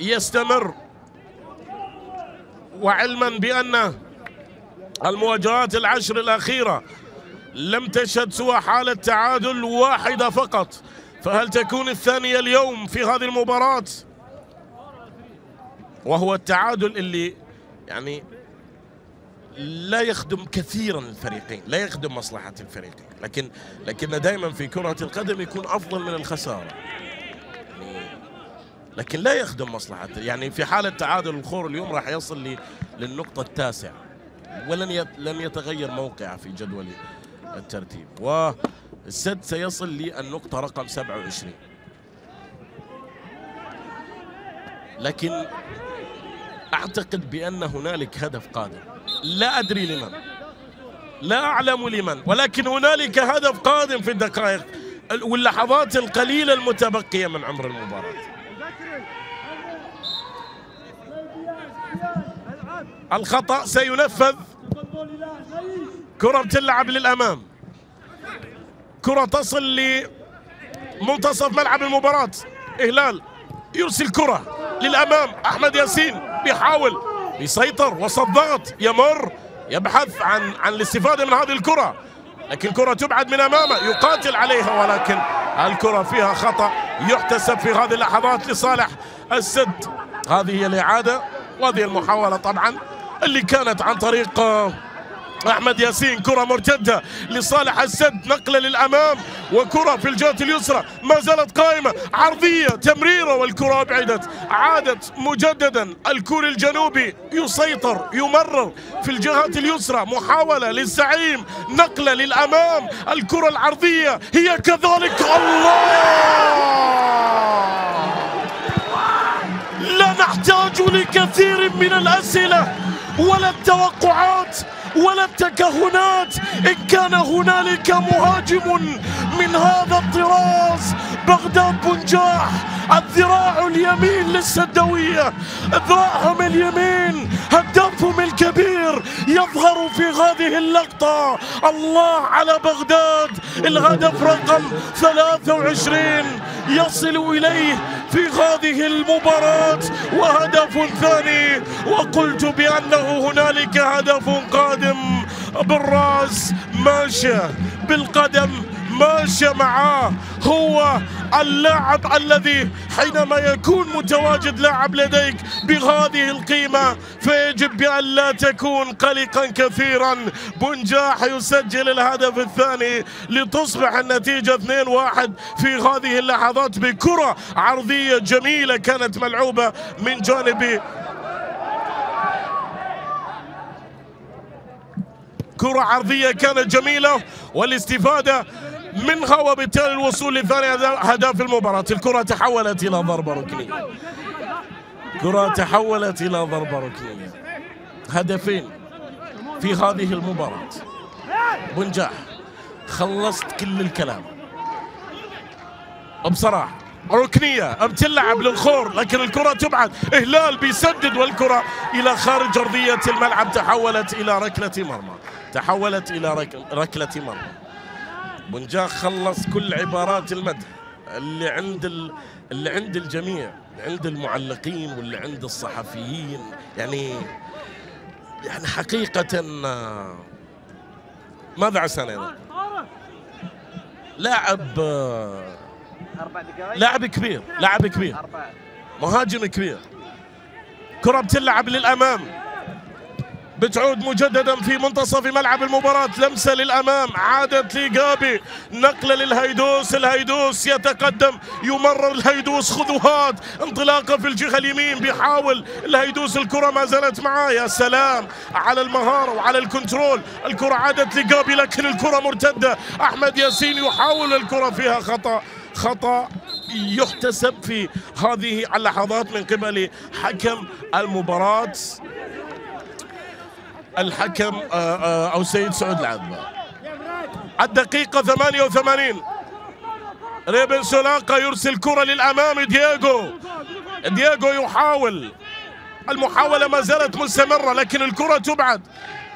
يستمر. وعلما بأن المواجهات العشر الأخيرة لم تشهد سوى حالة تعادل واحدة فقط. فهل تكون الثانية اليوم في هذه المباراة؟ وهو التعادل اللي يعني لا يخدم كثيرا الفريقين لا يخدم مصلحة الفريقين لكن لكن دائما في كرة القدم يكون أفضل من الخسارة. لكن لا يخدم مصلحة يعني في حالة تعادل الخور اليوم راح يصل للنقطة التاسعة ولن لن يتغير موقعه في جدول الترتيب. والسد سيصل للنقطة رقم 27 لكن أعتقد بأن هنالك هدف قادم. لا أدري لمن. لا أعلم لمن. ولكن هنالك هدف قادم في الدقائق. واللحظات القليلة المتبقية من عمر المباراة. الخطأ سينفذ كرة بتلعب للأمام. كرة تصل لمنتصف ملعب المباراة. إهلال يرسل كرة للأمام أحمد ياسين بيحاول يسيطر وسط ضغط يمر يبحث عن عن الاستفادة من هذه الكرة. لكن كرة تبعد من أمامه يقاتل عليها ولكن الكرة فيها خطأ يحتسب في هذه اللحظات لصالح السد. هذه هي الإعادة وهذه المحاولة طبعا اللي كانت عن طريق أحمد ياسين كرة مرتدة لصالح السد نقلة للأمام وكرة في الجهة اليسرى. ما زالت قائمة عرضية تمريرة والكرة أبعدت. عادت مجددا. الكوري الجنوبي يسيطر يمرر في الجهات اليسرى. محاولة للزعيم نقلة للأمام. الكرة العرضية هي كذلك. الله! لا نحتاج لكثير من الأسئلة ولا التوقعات. ولا التكهنات إن كان هنالك مهاجم من هذا الطراز بغداد بنجاح الذراع اليمين للسدوية ذراعهم اليمين هدافهم الكبير يظهر في هذه اللقطة. الله على بغداد الهدف رقم 23 يصل إليه في هذه المباراة وهدف ثاني وقلت بأنه هنالك هدف قادم. بالراس ماشى بالقدم ماشى معاه. هو اللاعب الذي حينما يكون متواجد لاعب لديك بهذه القيمة فيجب بأن لا تكون قلقا كثيرا. بنجاح يسجل الهدف الثاني لتصبح النتيجة 2-1 في هذه اللحظات بكرة عرضية جميلة كانت ملعوبة من جانب كرة عرضية كانت جميلة والاستفادة منها وبالتالي الوصول لثاني أهداف المباراة. الكرة تحولت إلى ضربة ركنية. كرة تحولت إلى ضربة ركنية. هدفين في هذه المباراة. بنجاح خلصت كل الكلام. بصراحة ركنية بتلعب للخور لكن الكرة تبعد. إهلال بيسدد والكرة إلى خارج أرضية الملعب تحولت إلى ركلة مرمى. تحولت إلى ركلة مرمى بنجاح خلص كل عبارات المدح. اللي عند اللي عند الجميع. عند المعلقين واللي عند الصحفيين. يعني يعني حقيقة ماذا عسانا لاعب لاعب كبير لاعب كبير. مهاجم كبير. كرة بتلعب للأمام. بتعود مجددا في منتصف ملعب المباراة. لمسة للأمام عادت لجابي. نقلة للهيدوس الهيدوس يتقدم. يمرر الهيدوس خذوهات انطلاقة في الجهة اليمين بيحاول الهيدوس. الكرة ما زالت معاه. يا سلام. على المهارة وعلى الكنترول. الكرة عادت لجابي لكن الكرة مرتدة. أحمد ياسين يحاول الكرة فيها. خطأ. خطأ يحتسب في هذه اللحظات من قبل حكم المباراة. الحكم آه، آه، أو سيد سعود العذبة الدقيقة 88 ريبن سولاقا يرسل كرة للأمام دييغو. دييغو يحاول. المحاولة ما زالت مستمرة لكن الكرة تبعد.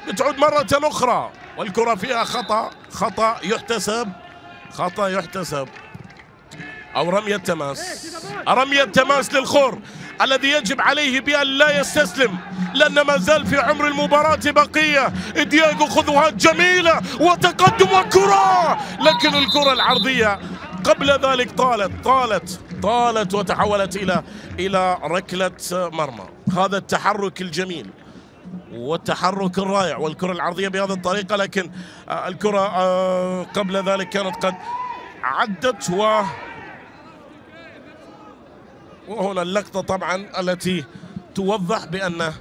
بتعود مرة أخرى. والكرة فيها خطأ. خطأ يحتسب. خطأ يحتسب. أو رمية تماس. رمية تماس للخور. الذي يجب عليه بأن لا يستسلم لأن ما زال في عمر المباراة بقية. دياغو خذوهات جميلة وتقدم وكرة! لكن الكرة العرضية قبل ذلك طالت طالت طالت وتحولت إلى إلى ركلة مرمى. هذا التحرك الجميل والتحرك الرائع والكرة العرضية بهذه الطريقة. لكن آه، الكرة آه، قبل ذلك كانت قد عدت و وهنا اللقطة طبعا التي توضح بأن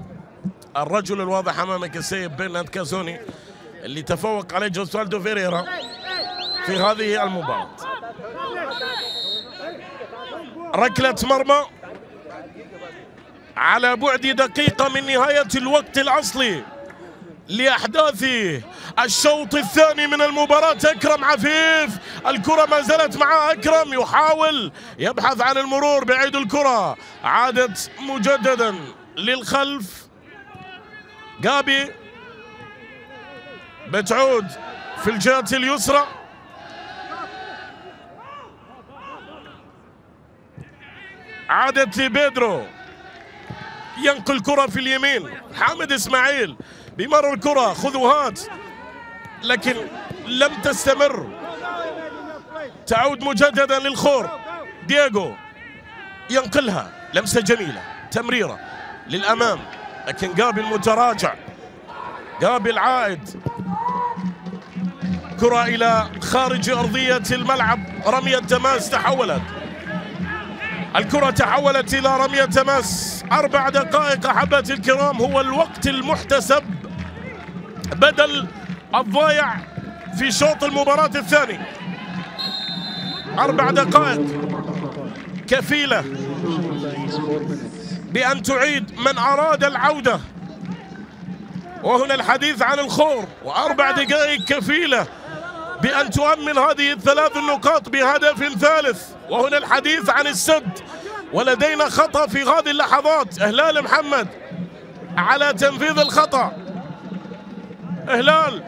الرجل الواضح أمامك السيد برنارد كازوني اللي تفوق عليه جوسوالدو فيريرا في هذه المباراة. ركلة مرمى على بعد دقيقة من نهاية الوقت الأصلي. لأحداث الشوط الثاني من المباراة. أكرم عفيف الكرة ما زالت مع أكرم يحاول يبحث عن المرور بعيد الكرة. عادت مجددا للخلف. جابي بتعود في الجهة اليسرى. عادت لبيدرو. ينقل كرة في اليمين. حامد إسماعيل بمر الكرة خذوا هات. لكن لم تستمر. تعود مجددا للخور. دييغو ينقلها. لمسة جميلة. تمريرة للأمام. لكن قابل متراجع. قابل عائد. كرة إلى خارج أرضية الملعب. رمية تماس تحولت. الكرة تحولت إلى رمية تماس. أربع دقائق أحبتي الكرام. هو الوقت المحتسب. بدل الضايع في شوط المباراة الثاني. أربع دقائق كفيلة بأن تعيد من أراد العودة. وهنا الحديث عن الخور. وأربع دقائق كفيلة بأن تؤمن هذه الثلاث النقاط بهدف ثالث. وهنا الحديث عن السد. ولدينا خطأ في هذه اللحظات. إهلال محمد على تنفيذ الخطأ. إهلال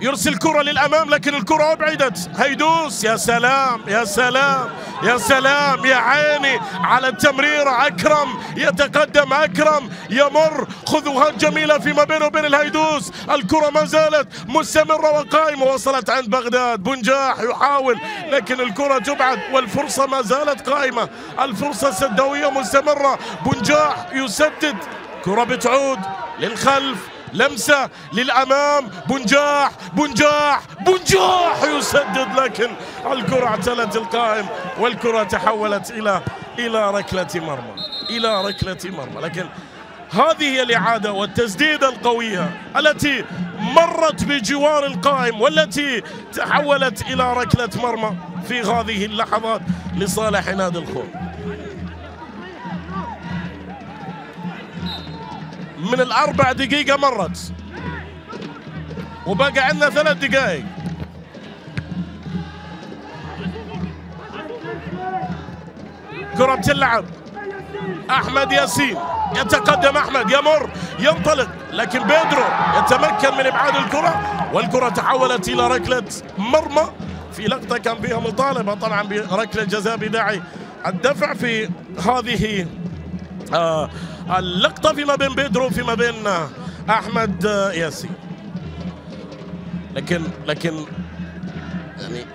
يرسل كرة للأمام لكن الكرة أبعدت. هيدوس يا سلام يا سلام يا سلام يا عيني على التمريرة أكرم يتقدم أكرم يمر. خذوها جميلة فيما بينه وبين الهيدوس. الكرة ما زالت مستمرة وقائمة. وصلت عند بغداد. بنجاح يحاول لكن الكرة تبعد والفرصة ما زالت قائمة. الفرصة السدوية مستمرة. بنجاح يسدد. كرة بتعود للخلف. لمسة للأمام بنجاح بنجاح بنجاح يسدد لكن الكرة اعتلت القائم والكرة تحولت إلى إلى ركلة مرمى إلى ركلة مرمى. لكن هذه هي الإعادة والتسديدة القوية التي مرت بجوار القائم والتي تحولت إلى ركلة مرمى في هذه اللحظات لصالح نادي الخور. من الأربع دقيقة مرت. وبقى عندنا ثلاث دقائق. كرة بتلعب. أحمد ياسين. يتقدم أحمد. يمر. ينطلق. لكن بيدرو يتمكن من إبعاد الكرة. والكرة تحولت إلى ركلة مرمى. في لقطة كان فيها مطالبة طبعا بركلة جزاء بداعي الدفع في هذه آه اللقطة فيما بين بيدرو فيما بين أحمد ياسين. لكن لكن يعني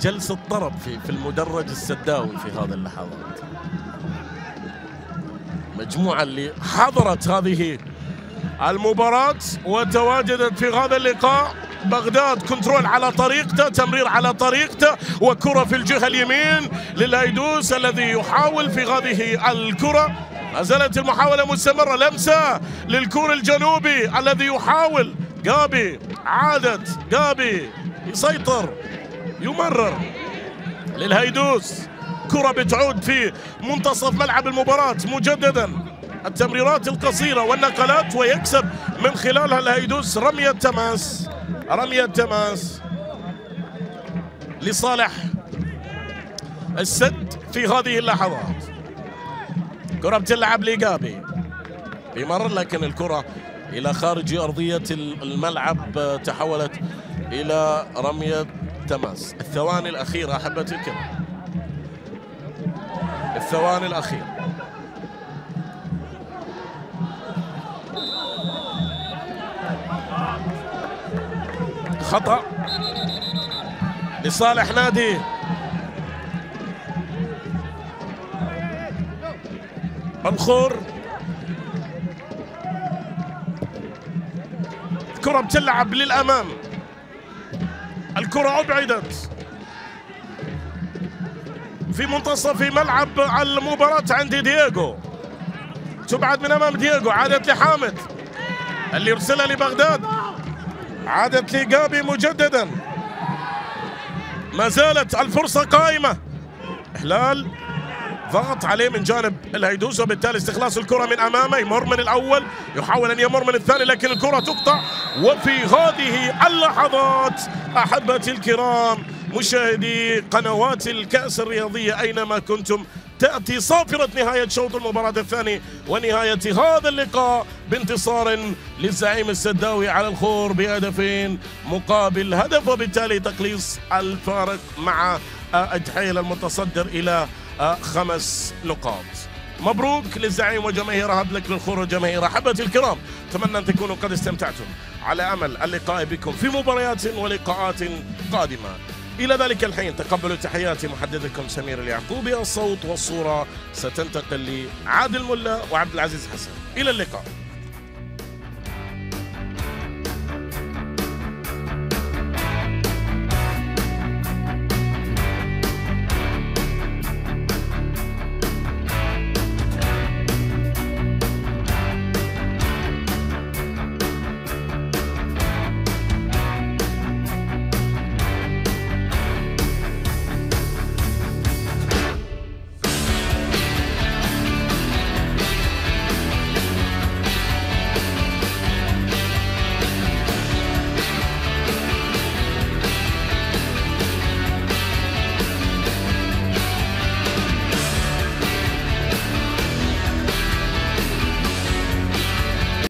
جلسة طرب في في المدرج السداوي في هذه اللحظات. مجموعة اللي حضرت هذه المباراة وتواجدت في هذا اللقاء. بغداد كنترول على طريقته تمرير على طريقته وكرة في الجهة اليمين للهيدوس الذي يحاول في هذه الكرة. ما زالت المحاولة مستمرة لمسة للكور الجنوبي الذي يحاول. جابي عادت جابي يسيطر يمرر للهيدوس. كرة بتعود في منتصف ملعب المباراة مجددا. التمريرات القصيرة والنقلات ويكسب من خلالها الهيدوس رمية تماس رمية تماس لصالح السد في هذه اللحظات. كرة بتلعب لجابي بمر لكن الكرة إلى خارج أرضية الملعب تحولت إلى رمية تماس. الثواني الأخيرة أحبتي الكرام الثواني الأخيرة خطأ لصالح نادي. الخور الكرة بتلعب للأمام. الكرة أبعدت. في منتصف ملعب المباراة عند دييغو. تبعد من أمام دييغو. عادت لحامد. اللي يرسلها لبغداد. عادت لجابي مجددا. ما زالت الفرصة قائمة. إحلال. ضغط عليه من جانب الهيدوس وبالتالي استخلاص الكرة من أمامه. يمر من الأول يحاول أن يمر من الثاني لكن الكرة تقطع. وفي هذه اللحظات أحبتي الكرام مشاهدي قنوات الكأس الرياضية أينما كنتم تأتي صافرة نهاية شوط المباراة الثاني ونهاية هذا اللقاء بانتصار للزعيم السداوي على الخور بهدفين مقابل هدف وبالتالي تقليص الفارق مع أجحيل المتصدر إلى خمس نقاط. مبروك للزعيم وجماهير هارد لك للخور وجماهير أحبتي الكرام أتمنى أن تكونوا قد استمتعتم. على أمل اللقاء بكم في مباريات ولقاءات قادمة. إلى ذلك الحين تقبلوا تحياتي محدثكم سمير اليعقوبي. الصوت والصورة ستنتقل لعادل ملا وعبد العزيز حسن. إلى اللقاء.